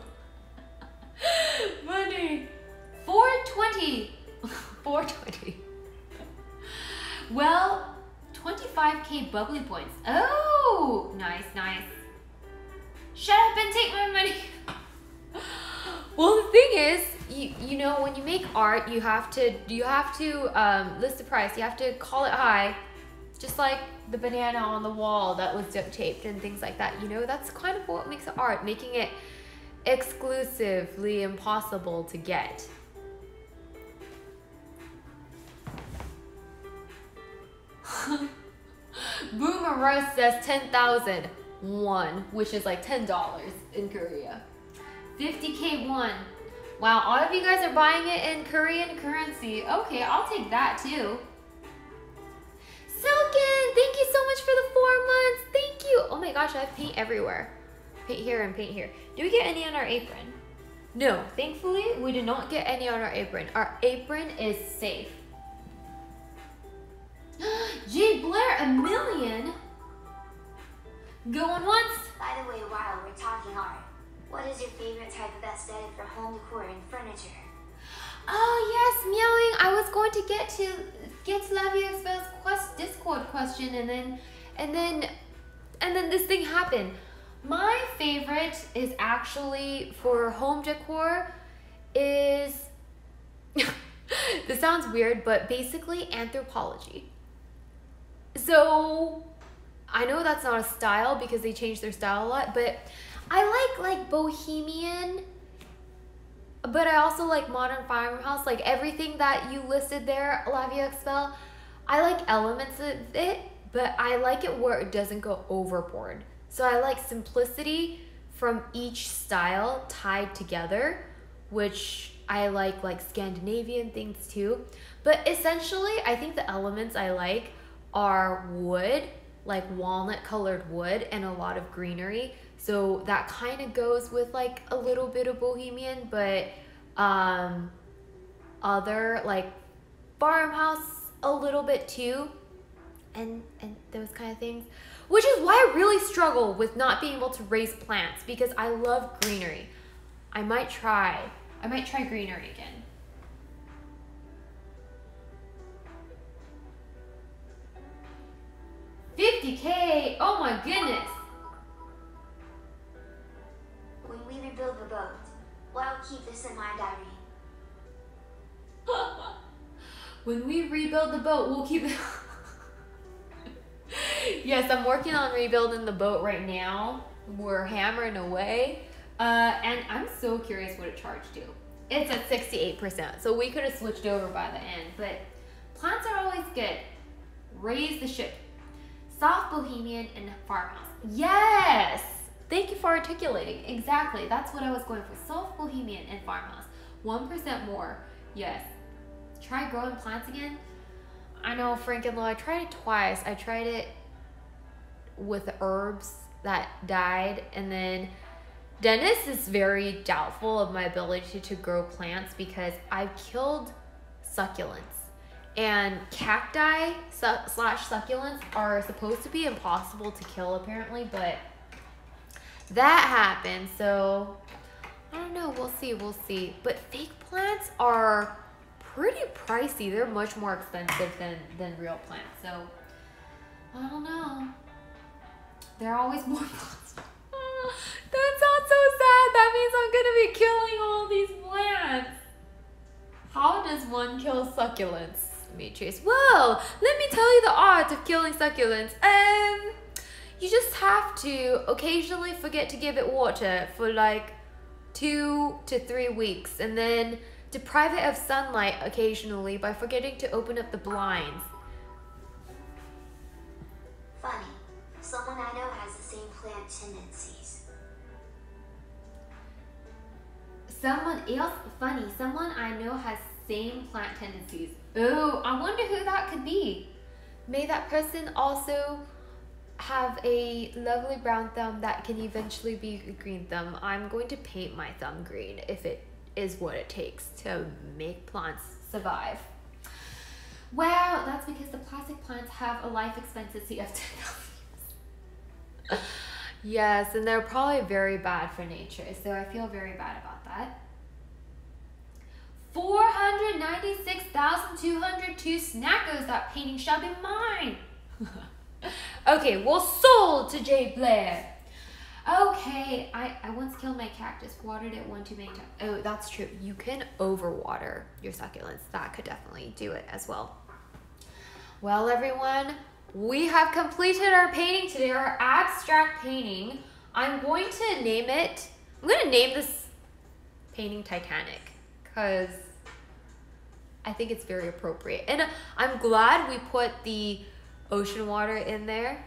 Speaker 1: [laughs] Money. 420. [laughs] 420. Well, 25k bubbly points. Oh, nice, nice. Shut up and take my money. [laughs] well, the thing is, you you know when you make art, you have to you have to um, list the price. You have to call it high, just like the banana on the wall that was duct taped and things like that. You know, that's kind of what makes art, making it exclusively impossible to get. [laughs] Boomer Russ says 10,000 one, which is like $10 in Korea. 50k one. Wow, all of you guys are buying it in Korean currency. Okay, I'll take that too. Silken, thank you so much for the four months. Thank you. Oh my gosh, I have paint everywhere. Paint here and paint here. Do we get any on our apron? No, thankfully we did not get any on our apron. Our apron is safe. [gasps] Jay Blair, a million? Going once?
Speaker 2: By the way, while we're talking art, what is your favorite type of aesthetic for home decor and furniture?
Speaker 1: Oh yes, meowing. I was going to get to get to Love You Expo's quest Discord question, and then and then and then this thing happened. My favorite is actually for home decor is [laughs] this sounds weird, but basically Anthropologie. So I know that's not a style because they change their style a lot, but I like like bohemian but I also like modern farmhouse, like everything that you listed there, Lavia Expel. I like elements of it, but I like it where it doesn't go overboard. So I like simplicity from each style tied together, which I like like Scandinavian things too. But essentially, I think the elements I like are wood, like walnut colored wood and a lot of greenery. So that kind of goes with like a little bit of bohemian, but um, other like farmhouse a little bit too, and and those kind of things. Which is why I really struggle with not being able to raise plants because I love greenery. I might try. I might try greenery again. 50k! Oh my goodness!
Speaker 2: When we rebuild the boat, well, I'll keep this in my diary. [laughs]
Speaker 1: when we rebuild the boat, we'll keep it. [laughs] yes, I'm working on rebuilding the boat right now. We're hammering away. Uh, and I'm so curious what it charged you. It's at 68%, so we could have switched over by the end, but plants are always good. Raise the ship. Soft bohemian and farmhouse. Yes! Thank you for articulating. Exactly. That's what I was going for. Soft bohemian and farmhouse. 1% more. Yes. Try growing plants again. I know Frank and Lo, I tried it twice. I tried it with herbs that died and then Dennis is very doubtful of my ability to grow plants because I've killed succulents. And cacti slash succulents are supposed to be impossible to kill apparently, but that happened. So I don't know. We'll see. We'll see. But fake plants are pretty pricey. They're much more expensive than than real plants. So I don't know. They're always more [laughs] [laughs] that sounds so sad. That means I'm gonna be killing all these plants. How does one kill succulents, Demetrius? Well, let me tell you the art of killing succulents. Um, you just have to occasionally forget to give it water for like two to three weeks, and then deprive it of sunlight occasionally by forgetting to open up the blinds.
Speaker 2: Funny, someone I know has the same plant tendencies.
Speaker 1: Someone else, funny, someone I know has same plant tendencies. Oh, I wonder who that could be. May that person also have a lovely brown thumb that can eventually be a green thumb. I'm going to paint my thumb green if it is what it takes to make plants survive. Well, that's because the plastic plants have a life expectancy of [laughs] 10,000 years. [laughs] yes, and they're probably very bad for nature, so I feel very bad about that. 496,202 snackos. That painting shall be mine. [laughs] okay, well, sold to Jay Blair. Okay, I, I once killed my cactus, watered it one too many times. Oh, that's true. You can overwater your succulents. That could definitely do it as well. Well, everyone, we have completed our painting today, our abstract painting. I'm going to name it, I'm going to name this painting Titanic because I think it's very appropriate. And I'm glad we put the ocean water in there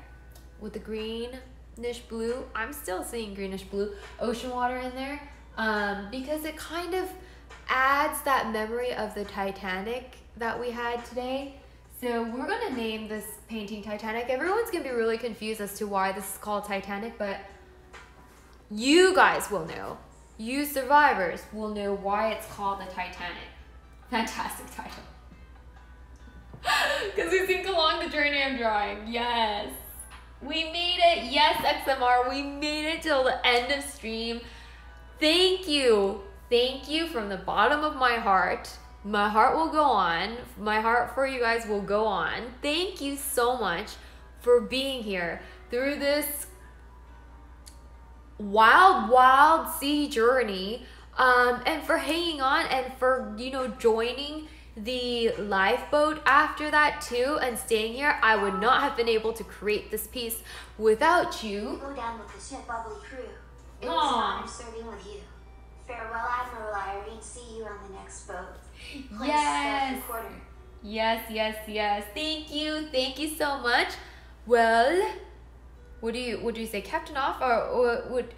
Speaker 1: with the greenish blue. I'm still seeing greenish blue ocean water in there um, because it kind of adds that memory of the Titanic that we had today. So we're gonna name this painting Titanic. Everyone's gonna be really confused as to why this is called Titanic, but you guys will know. You survivors will know why it's called the Titanic. Fantastic title. [laughs] Because we think along the journey I'm drawing. Yes. We made it. Yes, XMR. We made it till the end of stream. Thank you. Thank you from the bottom of my heart. My heart will go on. My heart for you guys will go on. Thank you so much for being here through this wild, wild sea journey um, and for hanging on and for, you know, joining the lifeboat after that too and staying here. I would not have been able to create this piece without you.
Speaker 2: Go down with the ship bubbly crew. It was an honor serving with you. Farewell, Admiral Irene. See you on the next boat. Place
Speaker 1: Yes.
Speaker 2: quarter.
Speaker 1: Yes, yes, yes. Thank you. Thank you so much. Well, what do you what do you say, Captain off or, or would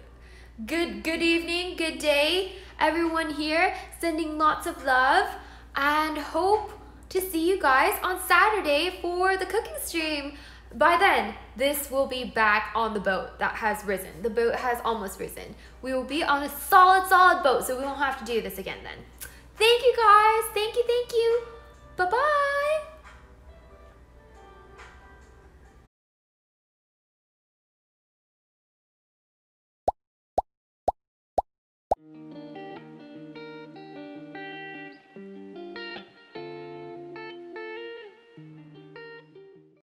Speaker 1: good good evening, good day, everyone here. Sending lots of love and hope to see you guys on Saturday for the cooking stream. By then, this will be back on the boat that has risen. The boat has almost risen. We will be on a solid, solid boat, so we won't have to do this again then. Thank you guys. Thank you, thank you. Bye bye.